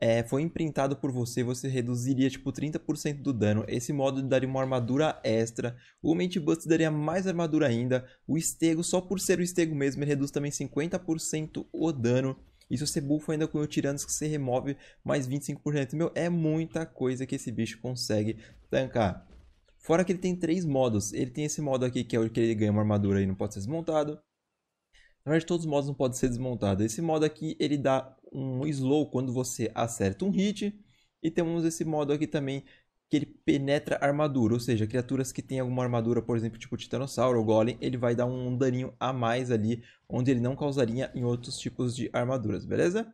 é, foi imprintado por você, você reduziria tipo 30% do dano. Esse modo daria uma armadura extra. O Mente Bust daria mais armadura ainda. O Estego, só por ser o Estego mesmo, reduz também 50% o dano. E se você buffa ainda com o Tiranos que você remove mais 25%. Meu, é muita coisa que esse bicho consegue tancar. Fora que ele tem três modos. Ele tem esse modo aqui que é o que ele ganha uma armadura e não pode ser desmontado. Na verdade, todos os modos não podem ser desmontados. Esse modo aqui, ele dá um slow quando você acerta um hit. E temos esse modo aqui também, que ele penetra armadura, ou seja, criaturas que têm alguma armadura, por exemplo, tipo Titanossauro ou Golem, ele vai dar um daninho a mais ali, onde ele não causaria em outros tipos de armaduras, beleza?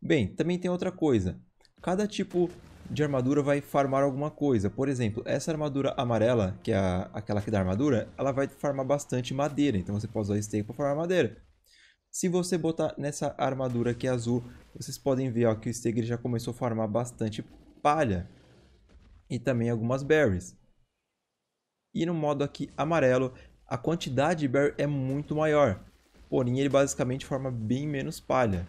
Bem, também tem outra coisa. Cada tipo de armadura vai farmar alguma coisa. Por exemplo, essa armadura amarela, que é a, aquela que dá armadura, ela vai farmar bastante madeira. Então você pode usar stake para farmar madeira. Se você botar nessa armadura é azul, vocês podem ver ó, que o stake já começou a farmar bastante palha e também algumas berries. E no modo aqui amarelo, a quantidade de berry é muito maior, porém ele basicamente forma bem menos palha.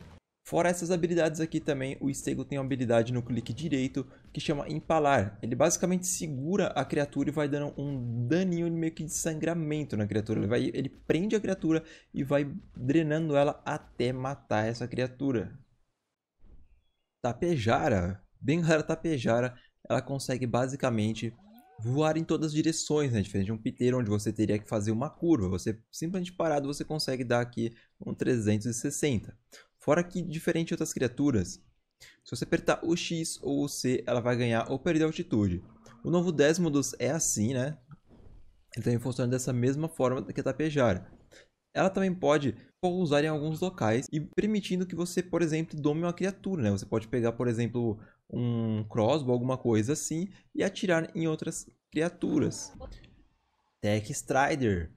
Fora essas habilidades aqui também, o Stego tem uma habilidade no clique direito que chama Empalar. Ele basicamente segura a criatura e vai dando um daninho meio que de sangramento na criatura. Ele, vai, ele prende a criatura e vai drenando ela até matar essa criatura. Tapejara. Bem galera, Tapejara ela consegue basicamente voar em todas as direções, né? Diferente de um piteiro onde você teria que fazer uma curva. Você simplesmente parado você consegue dar aqui um 360. Fora que diferente de outras criaturas, se você apertar o X ou o C, ela vai ganhar ou perder altitude. O novo Desmodus é assim, né? Ele também funciona dessa mesma forma que a Tapejara. ela também pode pousar em alguns locais e permitindo que você, por exemplo, dome uma criatura, né? Você pode pegar, por exemplo, um crossbow, alguma coisa assim, e atirar em outras criaturas. Tech Strider.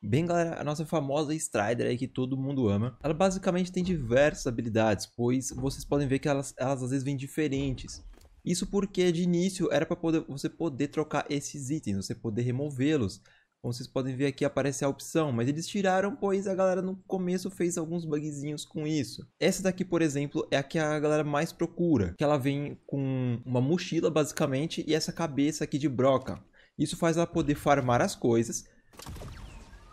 Bem, galera, a nossa famosa Strider aí que todo mundo ama. Ela basicamente tem diversas habilidades, pois vocês podem ver que elas, elas às vezes vêm diferentes. Isso porque de início era para poder, você poder trocar esses itens, você poder removê-los. Como vocês podem ver aqui aparece a opção, mas eles tiraram pois a galera no começo fez alguns bugzinhos com isso. Essa daqui, por exemplo, é a que a galera mais procura, que ela vem com uma mochila basicamente e essa cabeça aqui de broca. Isso faz ela poder farmar as coisas.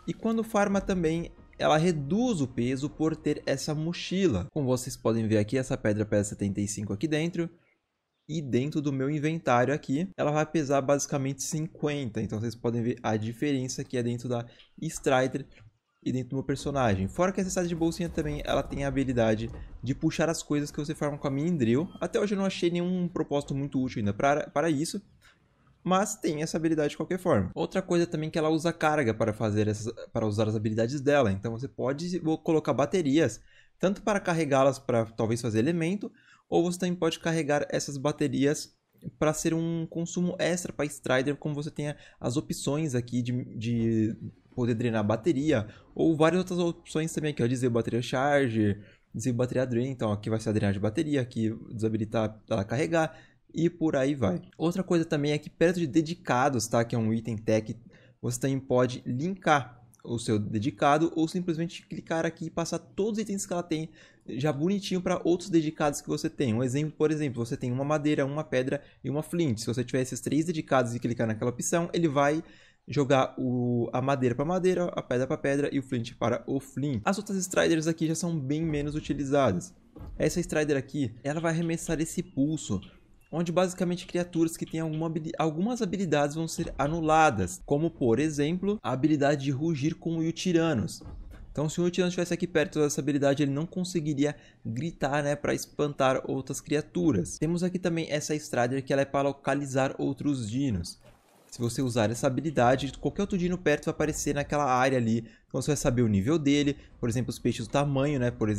E quando farma também, ela reduz o peso por ter essa mochila. Como vocês podem ver aqui, essa pedra pesa 75 aqui dentro. E dentro do meu inventário aqui, ela vai pesar basicamente 50. Então vocês podem ver a diferença que é dentro da Strider e dentro do meu personagem. Fora que essa cidade de bolsinha também, ela tem a habilidade de puxar as coisas que você forma com a mini drill. Até hoje eu não achei nenhum propósito muito útil ainda para, para isso. Mas tem essa habilidade de qualquer forma. Outra coisa também é que ela usa carga para fazer essas, para usar as habilidades dela. Então você pode colocar baterias, tanto para carregá-las para talvez fazer elemento, ou você também pode carregar essas baterias para ser um consumo extra para Strider, como você tem as opções aqui de, de poder drenar bateria, ou várias outras opções também aqui, ó, dizer bateria charge, dizer bateria drain, então aqui vai ser a drenagem de bateria, aqui desabilitar ela carregar, e por aí vai. Outra coisa também é que perto de dedicados, tá, que é um item tech, você também pode linkar o seu dedicado ou simplesmente clicar aqui e passar todos os itens que ela tem já bonitinho para outros dedicados que você tem. Um exemplo, por exemplo, você tem uma madeira, uma pedra e uma flint. Se você tiver esses três dedicados e clicar naquela opção, ele vai jogar o, a madeira para madeira, a pedra para pedra e o flint para o flint. As outras Striders aqui já são bem menos utilizadas. Essa Strider aqui, ela vai arremessar esse pulso onde basicamente criaturas que têm alguma, algumas habilidades vão ser anuladas, como por exemplo a habilidade de rugir com o Yutiranos. Então, se o Yutiranos estivesse aqui perto dessa habilidade, ele não conseguiria gritar né, para espantar outras criaturas. Temos aqui também essa Strider que ela é para localizar outros dinos. Se você usar essa habilidade, qualquer outro dino perto vai aparecer naquela área ali. Então você vai saber o nível dele, por exemplo, os peixes do tamanho, né? Por,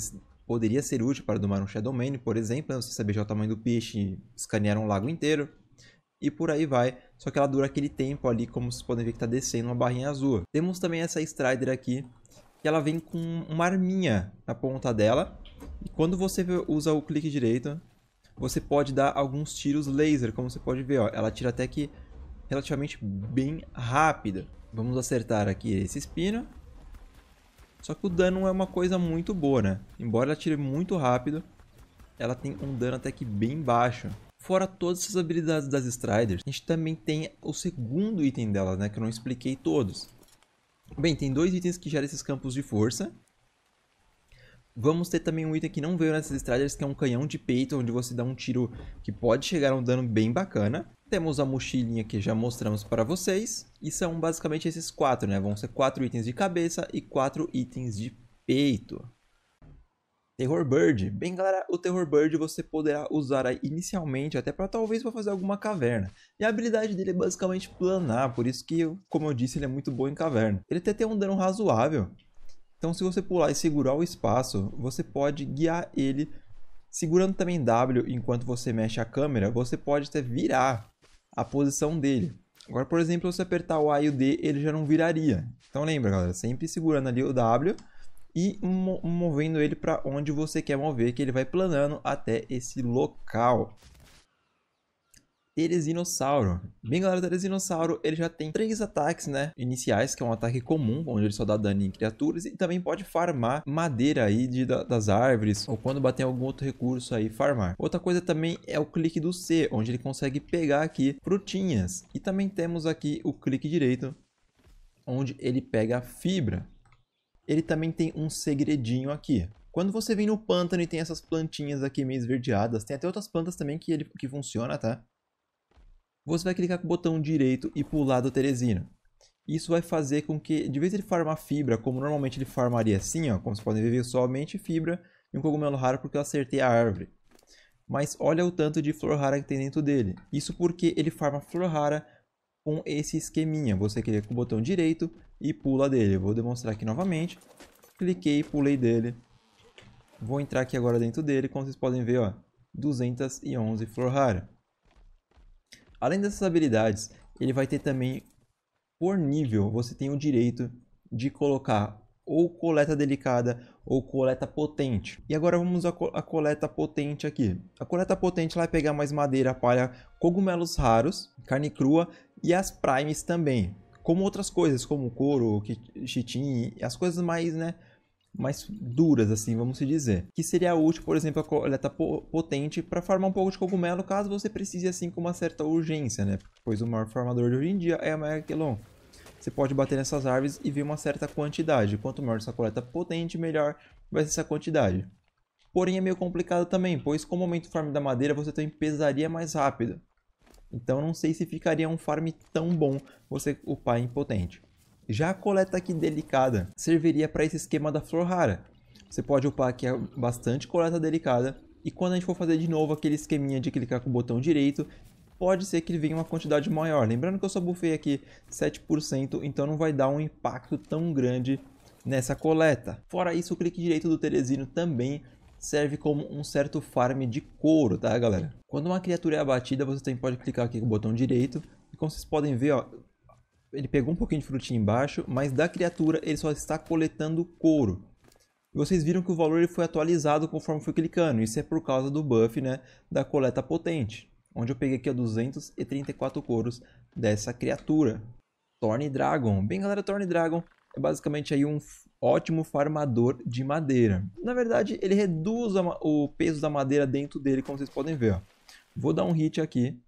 poderia ser útil para domar um Shadow Mane, por exemplo, né? você saber o tamanho do peixe escanear um lago inteiro. E por aí vai, só que ela dura aquele tempo ali, como vocês podem ver que está descendo uma barrinha azul. Temos também essa Strider aqui, que ela vem com uma arminha na ponta dela. E quando você usa o clique direito, você pode dar alguns tiros laser, como você pode ver. Ó, ela tira até que relativamente bem rápida. Vamos acertar aqui esse espino. Só que o dano é uma coisa muito boa, né? Embora ela tire muito rápido, ela tem um dano até que bem baixo. Fora todas essas habilidades das Striders, a gente também tem o segundo item dela, né? Que eu não expliquei todos. Bem, tem dois itens que geram esses campos de força. Vamos ter também um item que não veio nessas Striders, que é um canhão de peito, onde você dá um tiro que pode chegar a um dano bem bacana. Temos a mochilinha que já mostramos para vocês. E são basicamente esses quatro, né? Vão ser quatro itens de cabeça e quatro itens de peito. Terror Bird. Bem, galera, o Terror Bird você poderá usar inicialmente até para talvez para fazer alguma caverna. E a habilidade dele é basicamente planar, por isso que, como eu disse, ele é muito bom em caverna. Ele até tem um dano razoável. Então, se você pular e segurar o espaço, você pode guiar ele segurando também W enquanto você mexe a câmera, você pode até virar a posição dele. Agora, por exemplo, se apertar o A e o D, ele já não viraria. Então lembra, galera, sempre segurando ali o W e movendo ele para onde você quer mover, que ele vai planando até esse local. Terezinossauro. Bem, galera, Terezinossauro, ele já tem três ataques, né, iniciais, que é um ataque comum, onde ele só dá dano em criaturas, e também pode farmar madeira aí de, das árvores, ou quando bater algum outro recurso aí, farmar. Outra coisa também é o clique do C, onde ele consegue pegar aqui frutinhas. E também temos aqui o clique direito, onde ele pega fibra. Ele também tem um segredinho aqui. Quando você vem no pântano e tem essas plantinhas aqui meio esverdeadas, tem até outras plantas também que, ele, que funciona, tá? Você vai clicar com o botão direito e pular do Teresina. Isso vai fazer com que, de vez ele farmar fibra, como normalmente ele farmaria assim, ó, como vocês podem ver, somente fibra e um cogumelo raro porque eu acertei a árvore. Mas olha o tanto de flor rara que tem dentro dele. Isso porque ele farma flor rara com esse esqueminha. Você clica com o botão direito e pula dele. vou demonstrar aqui novamente. Cliquei, pulei dele. Vou entrar aqui agora dentro dele, como vocês podem ver, ó, 211 flor rara. Além dessas habilidades, ele vai ter também, por nível, você tem o direito de colocar ou coleta delicada ou coleta potente. E agora vamos à co coleta potente aqui. A coleta potente vai pegar mais madeira para cogumelos raros, carne crua e as primes também. Como outras coisas, como couro, chitin, as coisas mais, né, mais duras, assim, vamos dizer. Que seria útil, por exemplo, a coleta potente para farmar um pouco de cogumelo, caso você precise, assim, com uma certa urgência, né? Pois o maior farmador de hoje em dia é a Megakelon. Você pode bater nessas árvores e ver uma certa quantidade. Quanto maior essa coleta potente, melhor vai ser essa quantidade. Porém, é meio complicado também, pois com o aumento do farm da madeira, você também pesaria mais rápido. Então, não sei se ficaria um farm tão bom você upar em potente. Já a coleta aqui delicada serviria para esse esquema da flor rara. Você pode upar aqui bastante coleta delicada e quando a gente for fazer de novo aquele esqueminha de clicar com o botão direito, pode ser que ele venha uma quantidade maior. Lembrando que eu só bufei aqui 7%, então não vai dar um impacto tão grande nessa coleta. Fora isso, o clique direito do Teresino também serve como um certo farm de couro, tá galera? Quando uma criatura é abatida, você também pode clicar aqui com o botão direito. E como vocês podem ver, ó, ele pegou um pouquinho de frutinha embaixo, mas da criatura ele só está coletando couro. E vocês viram que o valor ele foi atualizado conforme foi clicando. Isso é por causa do buff né, da coleta potente. Onde eu peguei aqui ó, 234 couros dessa criatura. Thorn Dragon. Bem galera, Thorn Dragon é basicamente aí um ótimo farmador de madeira. Na verdade, ele reduz o peso da madeira dentro dele, como vocês podem ver. Ó. Vou dar um hit aqui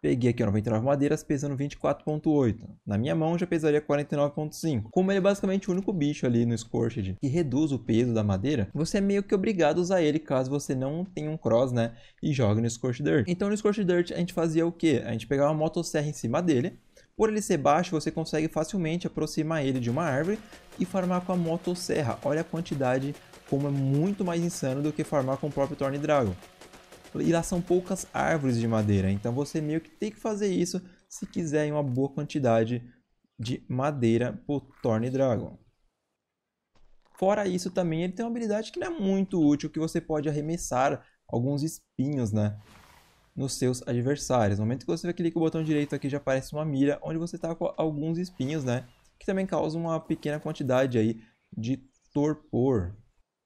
Peguei aqui ó, 99 madeiras pesando 24.8. Na minha mão já pesaria 49.5. Como ele é basicamente o único bicho ali no Scorched que reduz o peso da madeira, você é meio que obrigado a usar ele caso você não tenha um cross, né? E jogue no Scorched Dirt. Então no Scorched Dirt a gente fazia o que? A gente pegava uma motosserra em cima dele. Por ele ser baixo, você consegue facilmente aproximar ele de uma árvore e farmar com a motosserra. Olha a quantidade, como é muito mais insano do que farmar com o próprio Thorn Dragon e lá são poucas árvores de madeira, então você meio que tem que fazer isso se quiser uma boa quantidade de madeira por Thorn Dragon. Fora isso também ele tem uma habilidade que não é muito útil, que você pode arremessar alguns espinhos, né? Nos seus adversários. No momento que você clica o botão direito aqui já aparece uma mira, onde você está com alguns espinhos, né? Que também causam uma pequena quantidade aí de torpor.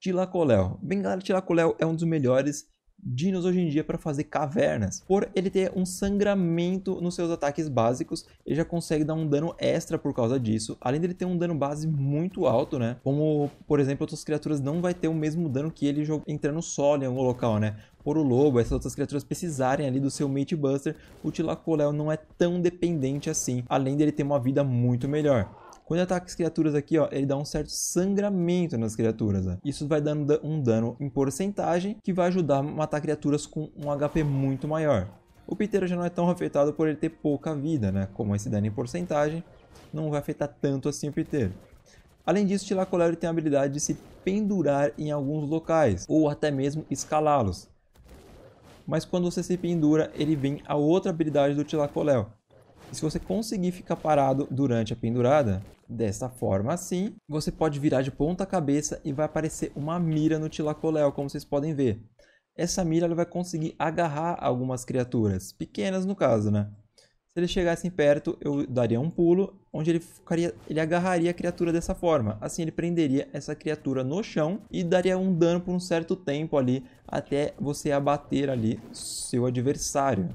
Tilacoléu. Bem galera, Tilacoléu é um dos melhores dinos hoje em dia para fazer cavernas. Por ele ter um sangramento nos seus ataques básicos, ele já consegue dar um dano extra por causa disso. Além dele ter um dano base muito alto, né? Como, por exemplo, outras criaturas não vai ter o mesmo dano que ele entrando solo em algum local, né? Por o lobo, essas outras criaturas precisarem ali do seu mate buster, o Tilacolel não é tão dependente assim, além dele ter uma vida muito melhor. Quando ele ataca as criaturas aqui, ó, ele dá um certo sangramento nas criaturas. Né? Isso vai dando um dano em porcentagem que vai ajudar a matar criaturas com um HP muito maior. O Piteiro já não é tão afetado por ele ter pouca vida, né? Como esse dano em porcentagem, não vai afetar tanto assim o Piteiro. Além disso, Tilacolero tem a habilidade de se pendurar em alguns locais, ou até mesmo escalá-los. Mas quando você se pendura, ele vem a outra habilidade do Tilacoléu, e se você conseguir ficar parado durante a pendurada, dessa forma assim, você pode virar de ponta cabeça e vai aparecer uma mira no Tilacoléu, como vocês podem ver. Essa mira ela vai conseguir agarrar algumas criaturas, pequenas no caso, né? Se ele chegasse perto, eu daria um pulo, onde ele, ficaria, ele agarraria a criatura dessa forma. Assim, ele prenderia essa criatura no chão e daria um dano por um certo tempo ali, até você abater ali seu adversário.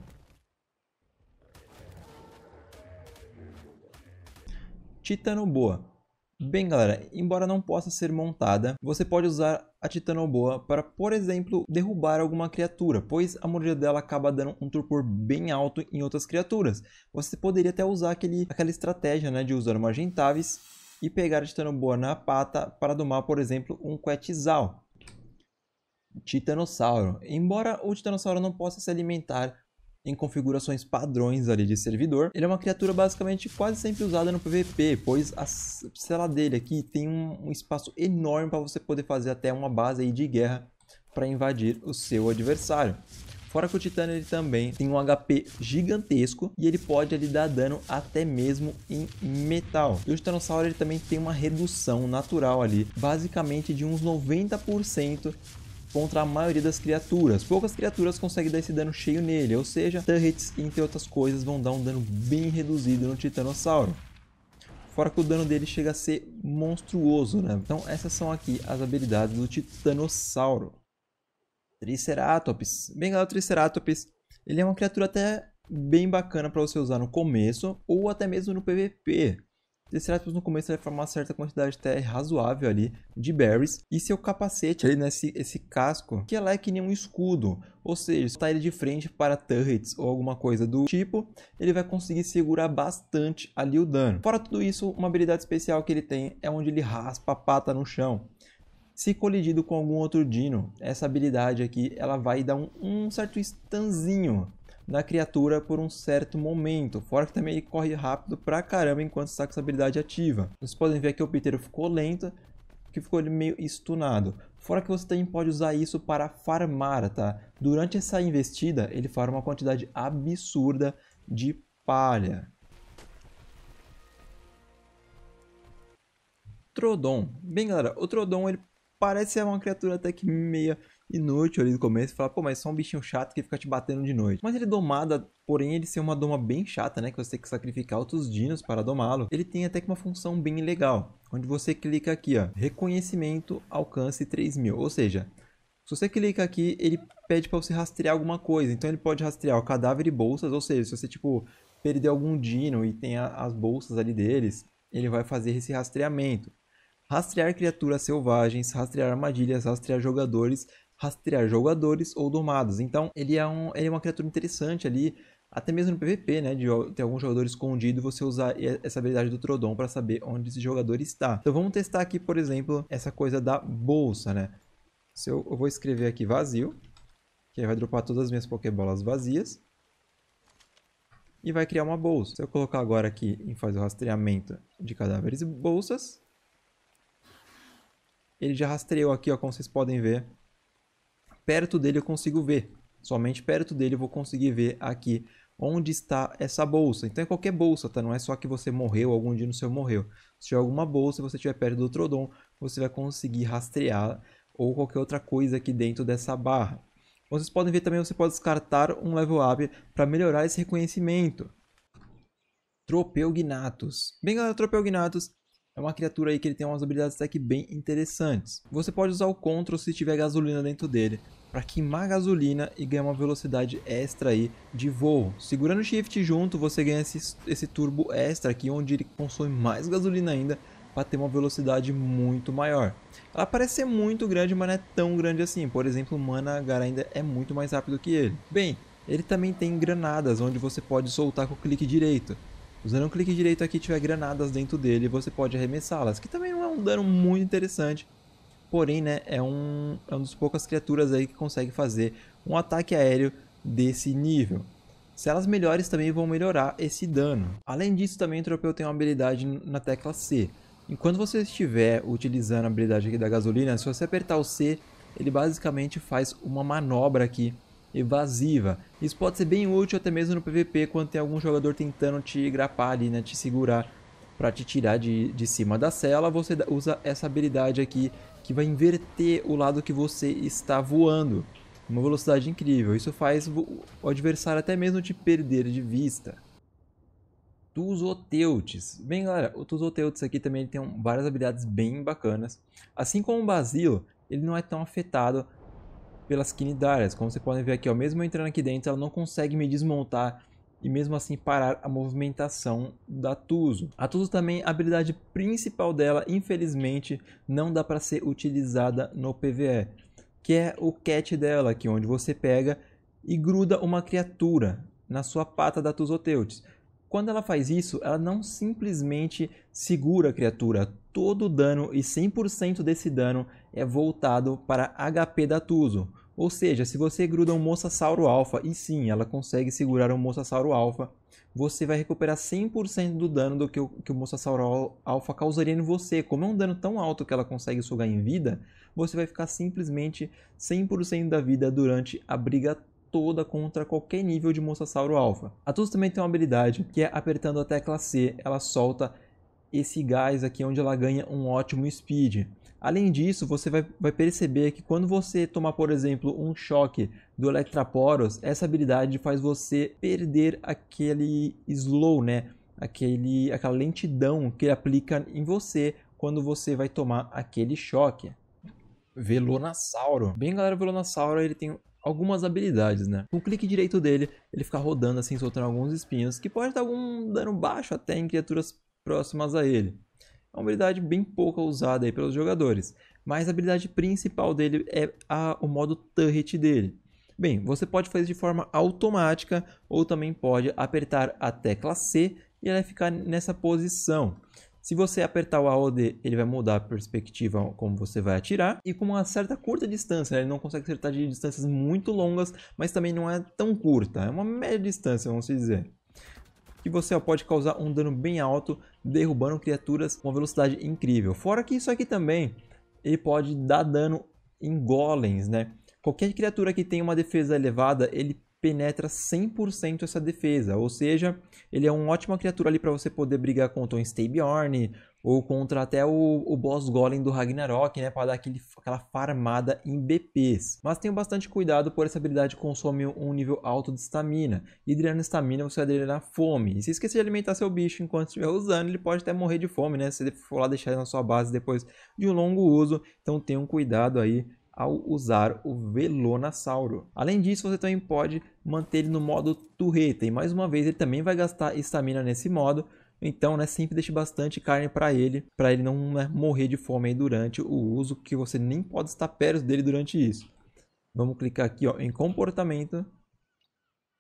Titanoboa. Bem galera, embora não possa ser montada, você pode usar a Titanoboa para, por exemplo, derrubar alguma criatura, pois a mordida dela acaba dando um torpor bem alto em outras criaturas. Você poderia até usar aquele, aquela estratégia né, de usar uma Argentavis e pegar a Titanoboa na pata para domar, por exemplo, um Quetzal. Titanossauro. Embora o Titanossauro não possa se alimentar em configurações padrões ali de servidor. Ele é uma criatura basicamente quase sempre usada no PVP, pois a cela dele aqui tem um, um espaço enorme para você poder fazer até uma base aí de guerra para invadir o seu adversário. Fora que o Titã ele também tem um HP gigantesco e ele pode ali dar dano até mesmo em metal. E o Titanossauro ele também tem uma redução natural ali, basicamente de uns 90% contra a maioria das criaturas. Poucas criaturas conseguem dar esse dano cheio nele, ou seja, turrets, entre outras coisas, vão dar um dano bem reduzido no Titanossauro. Fora que o dano dele chega a ser monstruoso, né? Então essas são aqui as habilidades do Titanossauro. Triceratops. Bem, galera, o Triceratops, ele é uma criatura até bem bacana para você usar no começo ou até mesmo no PVP. Triceratops no começo vai formar uma certa quantidade até razoável ali de berries e seu capacete ali nesse esse casco que ela é que nem um escudo, ou seja, se está ele de frente para turrets ou alguma coisa do tipo, ele vai conseguir segurar bastante ali o dano. Fora tudo isso, uma habilidade especial que ele tem é onde ele raspa a pata no chão. Se colidido com algum outro dino, essa habilidade aqui ela vai dar um, um certo stunzinho na criatura por um certo momento. Fora que também ele corre rápido pra caramba enquanto está com essa habilidade ativa. Vocês podem ver que o Peter ficou lento, que ficou meio stunado. Fora que você também pode usar isso para farmar, tá? Durante essa investida, ele farma uma quantidade absurda de palha. Trodon. Bem, galera, o Trodon ele parece ser uma criatura até que meia inútil ali no começo. Fala, pô, mas é só um bichinho chato que fica te batendo de noite. Mas ele é domada, porém ele ser uma doma bem chata, né? Que você tem que sacrificar outros dinos para domá-lo. Ele tem até que uma função bem legal. Onde você clica aqui, ó. Reconhecimento alcance 3000. Ou seja, se você clica aqui, ele pede para você rastrear alguma coisa. Então ele pode rastrear o cadáver e bolsas. Ou seja, se você, tipo, perder algum dino e tem a, as bolsas ali deles, ele vai fazer esse rastreamento rastrear criaturas selvagens, rastrear armadilhas, rastrear jogadores, rastrear jogadores ou domados. Então, ele é, um, ele é uma criatura interessante ali, até mesmo no PVP, né, de ter algum jogador escondido, você usar essa habilidade do Trodon para saber onde esse jogador está. Então, vamos testar aqui, por exemplo, essa coisa da bolsa, né? Se eu, eu vou escrever aqui vazio, que aí vai dropar todas as minhas Pokébolas vazias. E vai criar uma bolsa. Se eu colocar agora aqui em fazer o rastreamento de cadáveres e bolsas, ele já rastreou aqui, ó, como vocês podem ver. Perto dele eu consigo ver. Somente perto dele eu vou conseguir ver aqui onde está essa bolsa. Então é qualquer bolsa, tá? Não é só que você morreu, algum dia no seu morreu. Se tiver alguma bolsa, você estiver perto do Trodon, você vai conseguir rastrear ou qualquer outra coisa aqui dentro dessa barra. Vocês podem ver também, você pode descartar um level up para melhorar esse reconhecimento. Tropeuognathus. Bem galera, Tropeuognathus é uma criatura aí que ele tem umas habilidades que bem interessantes. Você pode usar o Control se tiver gasolina dentro dele, para queimar gasolina e ganhar uma velocidade extra aí de voo. Segurando o Shift junto, você ganha esse, esse turbo extra aqui, onde ele consome mais gasolina ainda, para ter uma velocidade muito maior. Ela parece ser muito grande, mas não é tão grande assim. Por exemplo, o Mana Gar ainda é muito mais rápido que ele. Bem, ele também tem granadas, onde você pode soltar com o clique direito. Usando um clique direito aqui tiver granadas dentro dele, você pode arremessá-las, que também não é um dano muito interessante. Porém, né, é um, é um dos poucas criaturas aí que consegue fazer um ataque aéreo desse nível. Celas melhores também vão melhorar esse dano. Além disso, também o Tropeu tem uma habilidade na tecla C. Enquanto você estiver utilizando a habilidade aqui da gasolina, se você apertar o C, ele basicamente faz uma manobra aqui evasiva. Isso pode ser bem útil até mesmo no PVP quando tem algum jogador tentando te grapar ali, né, te segurar para te tirar de, de cima da cela, você usa essa habilidade aqui que vai inverter o lado que você está voando. Uma velocidade incrível. Isso faz o adversário até mesmo te perder de vista. Tuzoteutes. Bem, galera, o Tuzoteutes aqui também tem várias habilidades bem bacanas. Assim como o Basilo, ele não é tão afetado pelas quinidárias. Como você pode ver aqui, ó, mesmo entrando aqui dentro, ela não consegue me desmontar e mesmo assim parar a movimentação da Tuzo. A Tuzo também, a habilidade principal dela, infelizmente, não dá para ser utilizada no PvE, que é o catch dela, aqui onde você pega e gruda uma criatura na sua pata da Tuzoteutes. Quando ela faz isso, ela não simplesmente segura a criatura. Todo o dano e 100% desse dano é voltado para HP da Tuzo. Ou seja, se você gruda um Mosasauro Alpha, e sim, ela consegue segurar um Mosasauro Alpha, você vai recuperar 100% do dano do que o, que o Mosasauro Alpha causaria em você. Como é um dano tão alto que ela consegue sugar em vida, você vai ficar simplesmente 100% da vida durante a briga toda contra qualquer nível de Mosasauro Alpha. A Tuz também tem uma habilidade que é apertando a tecla C, ela solta esse gás aqui onde ela ganha um ótimo speed. Além disso, você vai, vai, perceber que quando você tomar, por exemplo, um choque do Electraporos, essa habilidade faz você perder aquele slow, né? Aquele, aquela lentidão que ele aplica em você quando você vai tomar aquele choque. Velonasauro. Bem, galera, o Velonasauro ele tem algumas habilidades, né? Com o clique direito dele, ele fica rodando assim, soltando alguns espinhos, que pode dar algum dano baixo até em criaturas próximas a ele. É uma habilidade bem pouco usada aí pelos jogadores, mas a habilidade principal dele é a, o modo turret dele. Bem, você pode fazer de forma automática ou também pode apertar a tecla C e ela vai ficar nessa posição. Se você apertar o AOD, ele vai mudar a perspectiva como você vai atirar. E com uma certa curta distância, né? ele não consegue acertar de distâncias muito longas, mas também não é tão curta. É uma média distância, vamos dizer. Que você pode causar um dano bem alto, derrubando criaturas com uma velocidade incrível. Fora que isso aqui também, ele pode dar dano em golems, né? Qualquer criatura que tenha uma defesa elevada, ele penetra 100% essa defesa, ou seja, ele é uma ótima criatura ali para você poder brigar contra um Stabiorn ou contra até o, o boss golem do Ragnarok, né, para dar aquele, aquela farmada em BPs. Mas tenha bastante cuidado por essa habilidade consome um nível alto de estamina, e drenando estamina você vai drenar fome. E se esquecer de alimentar seu bicho enquanto estiver usando, ele pode até morrer de fome, né, se for lá deixar na sua base depois de um longo uso, então tenham cuidado aí ao usar o Velonasauro. Além disso, você também pode manter ele no modo turreta, e mais uma vez ele também vai gastar estamina nesse modo, então né, sempre deixe bastante carne para ele, para ele não né, morrer de fome durante o uso, que você nem pode estar perto dele durante isso. Vamos clicar aqui ó, em comportamento,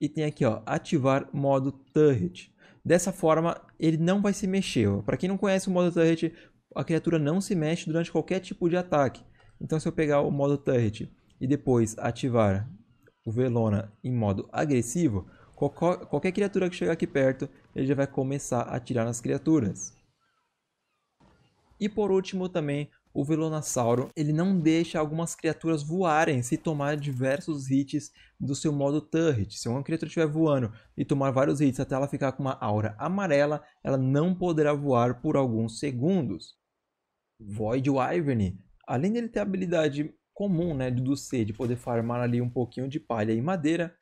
e tem aqui ó, ativar modo turret. Dessa forma, ele não vai se mexer. Para quem não conhece o modo turret, a criatura não se mexe durante qualquer tipo de ataque. Então, se eu pegar o modo turret e depois ativar o Velona em modo agressivo, qualquer criatura que chegar aqui perto, ele já vai começar a atirar nas criaturas. E por último também, o Velonasauro, ele não deixa algumas criaturas voarem se tomar diversos hits do seu modo turret. Se uma criatura estiver voando e tomar vários hits até ela ficar com uma aura amarela, ela não poderá voar por alguns segundos. Void Wyvern além dele ter a habilidade comum, né, do C, de poder farmar ali um pouquinho de palha e madeira,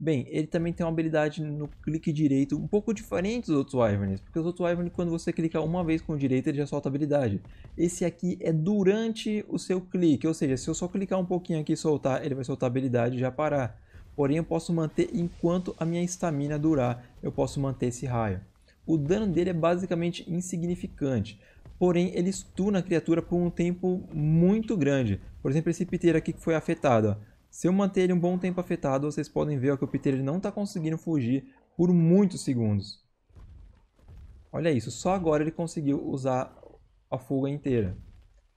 bem, ele também tem uma habilidade no clique direito um pouco diferente dos outros Wyverns, porque os outros Wyverns, quando você clica uma vez com o direito, ele já solta a habilidade. Esse aqui é durante o seu clique, ou seja, se eu só clicar um pouquinho aqui e soltar, ele vai soltar a habilidade e já parar. Porém, eu posso manter enquanto a minha estamina durar, eu posso manter esse raio. O dano dele é basicamente insignificante, porém ele stuna a criatura por um tempo muito grande. Por exemplo, esse piteiro aqui que foi afetado. Ó. Se eu manter ele um bom tempo afetado, vocês podem ver ó, que o piteiro não está conseguindo fugir por muitos segundos. Olha isso, só agora ele conseguiu usar a fuga inteira.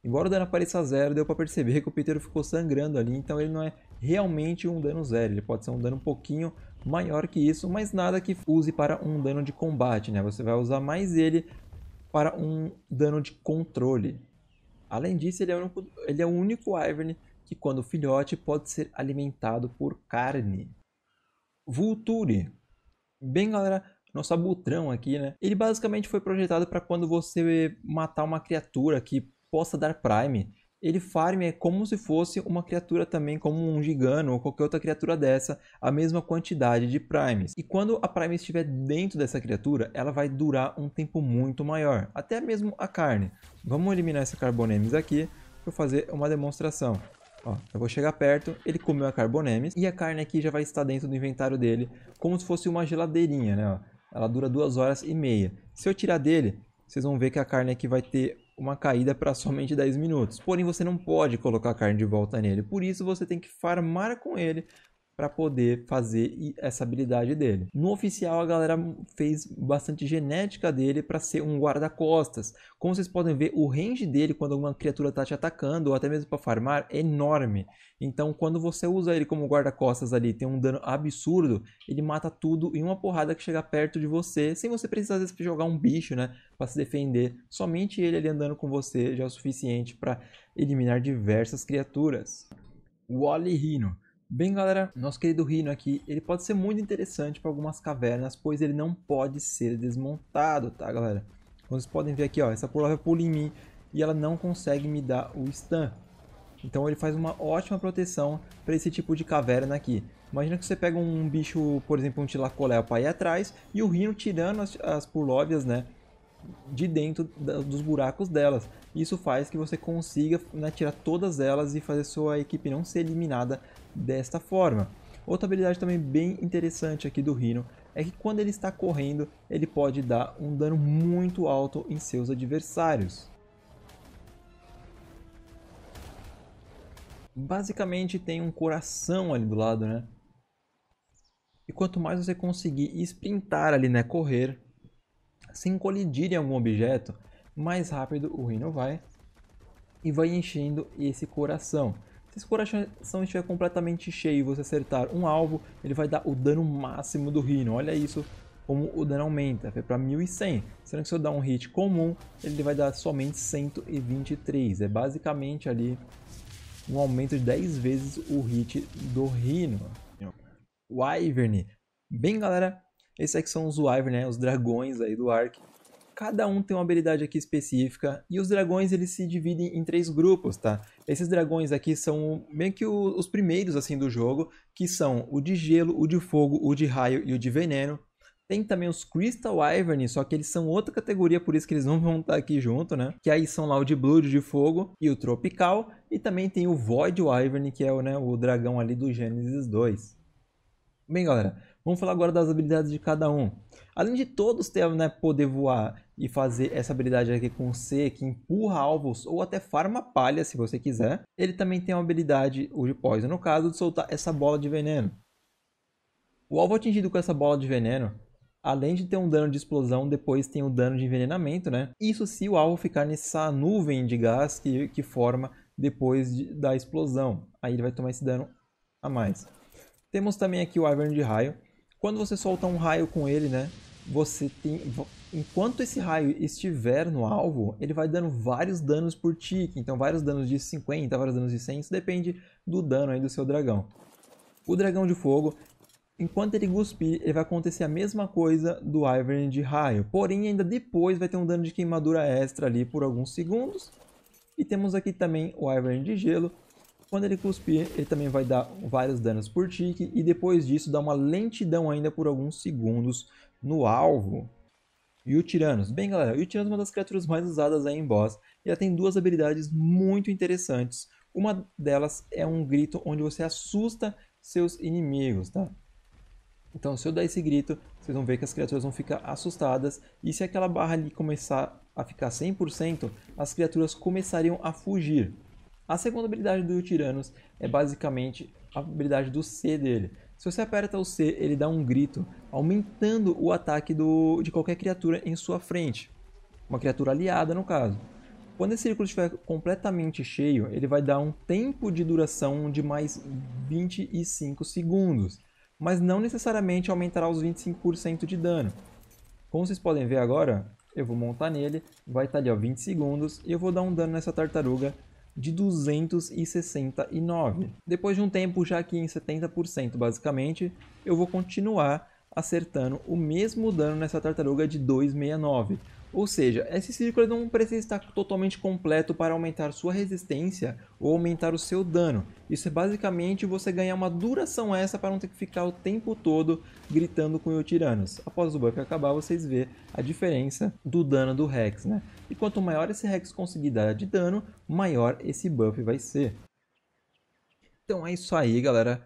Embora o dano apareça zero, deu para perceber que o piteiro ficou sangrando ali, então ele não é realmente um dano zero. Ele pode ser um dano um pouquinho maior que isso, mas nada que use para um dano de combate, né? Você vai usar mais ele para um dano de controle. Além disso, ele é o único, ele é o único Wyvern que, quando filhote, pode ser alimentado por carne. Vulture. Bem, galera, nosso abutrão aqui, né? Ele basicamente foi projetado para quando você matar uma criatura que possa dar Prime ele farm é como se fosse uma criatura também, como um gigano ou qualquer outra criatura dessa, a mesma quantidade de primes. E quando a prime estiver dentro dessa criatura, ela vai durar um tempo muito maior, até mesmo a carne. Vamos eliminar esse Carbonemis aqui para fazer uma demonstração. Ó, eu vou chegar perto, ele comeu a Carbonemis e a carne aqui já vai estar dentro do inventário dele, como se fosse uma geladeirinha, né? Ó, ela dura duas horas e meia. Se eu tirar dele, vocês vão ver que a carne aqui vai ter uma caída para somente 10 minutos. Porém, você não pode colocar a carne de volta nele. Por isso, você tem que farmar com ele para poder fazer essa habilidade dele. No oficial, a galera fez bastante genética dele para ser um guarda-costas. Como vocês podem ver, o range dele quando uma criatura está te atacando ou até mesmo para farmar é enorme. Então, quando você usa ele como guarda-costas ali, tem um dano absurdo, ele mata tudo em uma porrada que chega perto de você, sem você precisar às vezes jogar um bicho, né, para se defender. Somente ele ali andando com você já é o suficiente para eliminar diversas criaturas. Wally Rhino Bem, galera, nosso querido Rhino aqui, ele pode ser muito interessante para algumas cavernas, pois ele não pode ser desmontado, tá, galera? Como vocês podem ver aqui, ó, essa pulava pula em mim e ela não consegue me dar o stun. Então ele faz uma ótima proteção para esse tipo de caverna aqui. Imagina que você pega um bicho, por exemplo, um tilacolé para ir atrás e o Rhino tirando as, as purlóvias, né, de dentro dos buracos delas. Isso faz que você consiga né, tirar todas elas e fazer sua equipe não ser eliminada desta forma. Outra habilidade também bem interessante aqui do Rhino é que quando ele está correndo, ele pode dar um dano muito alto em seus adversários. Basicamente tem um coração ali do lado, né? E quanto mais você conseguir sprintar ali, né, correr, sem colidir em algum objeto, mais rápido o Rhino vai e vai enchendo esse coração. Se esse coração estiver completamente cheio e você acertar um alvo, ele vai dar o dano máximo do Rhino. Olha isso, como o dano aumenta, foi para 1100. Sendo que se eu dar um hit comum, ele vai dar somente 123. É basicamente ali um aumento de 10 vezes o hit do Rhino. Wyvern. Bem, galera, esses aqui são os Wyvern, né? Os dragões aí do Ark. Cada um tem uma habilidade aqui específica e os dragões eles se dividem em três grupos, tá? Esses dragões aqui são meio que os primeiros assim do jogo, que são o de gelo, o de fogo, o de raio e o de veneno. Tem também os Crystal Wyvern, só que eles são outra categoria, por isso que eles não vão estar aqui junto, né? Que aí são lá o de Blood, de Fogo e o Tropical. E também tem o Void Wyvern, que é o, né, o dragão ali do Genesis 2. Bem, galera, vamos falar agora das habilidades de cada um. Além de todos ter, né, poder voar e fazer essa habilidade aqui com C, que empurra alvos ou até farma palha, se você quiser, ele também tem uma habilidade, o de Poison no caso, de soltar essa bola de veneno. O alvo atingido com essa bola de veneno Além de ter um dano de explosão, depois tem o dano de envenenamento, né? Isso se o alvo ficar nessa nuvem de gás que, que forma depois de, da explosão. Aí ele vai tomar esse dano a mais. Temos também aqui o Ivern de raio. Quando você solta um raio com ele, né? Você tem... Enquanto esse raio estiver no alvo, ele vai dando vários danos por tique. Então vários danos de 50, vários danos de 100. Isso depende do dano aí do seu dragão. O dragão de fogo, Enquanto ele cuspir, ele vai acontecer a mesma coisa do Ivern de raio. Porém, ainda depois vai ter um dano de queimadura extra ali por alguns segundos. E temos aqui também o Ivern de gelo. Quando ele cuspir, ele também vai dar vários danos por tique. E depois disso, dá uma lentidão ainda por alguns segundos no alvo. E o Tiranos. Bem, galera, o Tiranos é uma das criaturas mais usadas aí em boss. Ela tem duas habilidades muito interessantes. Uma delas é um grito onde você assusta seus inimigos, tá? Então, se eu dar esse grito, vocês vão ver que as criaturas vão ficar assustadas. E se aquela barra ali começar a ficar 100%, as criaturas começariam a fugir. A segunda habilidade do Tyrannus é basicamente a habilidade do C dele. Se você aperta o C, ele dá um grito, aumentando o ataque do, de qualquer criatura em sua frente. Uma criatura aliada, no caso. Quando esse círculo estiver completamente cheio, ele vai dar um tempo de duração de mais 25 segundos mas não necessariamente aumentará os 25% de dano. Como vocês podem ver agora, eu vou montar nele, vai estar ali ó, 20 segundos e eu vou dar um dano nessa tartaruga de 269. Depois de um tempo já aqui em 70% basicamente, eu vou continuar acertando o mesmo dano nessa tartaruga de 269. Ou seja, esse círculo não precisa estar totalmente completo para aumentar sua resistência ou aumentar o seu dano. Isso é basicamente você ganhar uma duração extra para não ter que ficar o tempo todo gritando com o Tiranos. Após o buff acabar, vocês vê a diferença do dano do Rex, né? E quanto maior esse Rex conseguir dar de dano, maior esse buff vai ser. Então é isso aí, galera.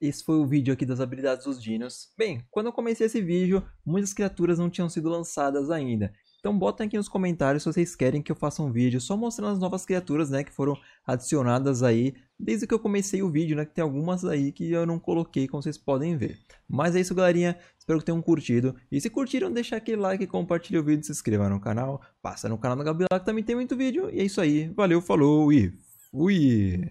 Esse foi o vídeo aqui das habilidades dos dinos. Bem, quando eu comecei esse vídeo, muitas criaturas não tinham sido lançadas ainda. Então botem aqui nos comentários se vocês querem que eu faça um vídeo só mostrando as novas criaturas, né, que foram adicionadas aí desde que eu comecei o vídeo, né, que tem algumas aí que eu não coloquei, como vocês podem ver. Mas é isso, galerinha. Espero que tenham curtido. E se curtiram, deixa aquele like, compartilha o vídeo, se inscreva no canal, passa no canal da Gabriela que também tem muito vídeo. E é isso aí. Valeu, falou e fui!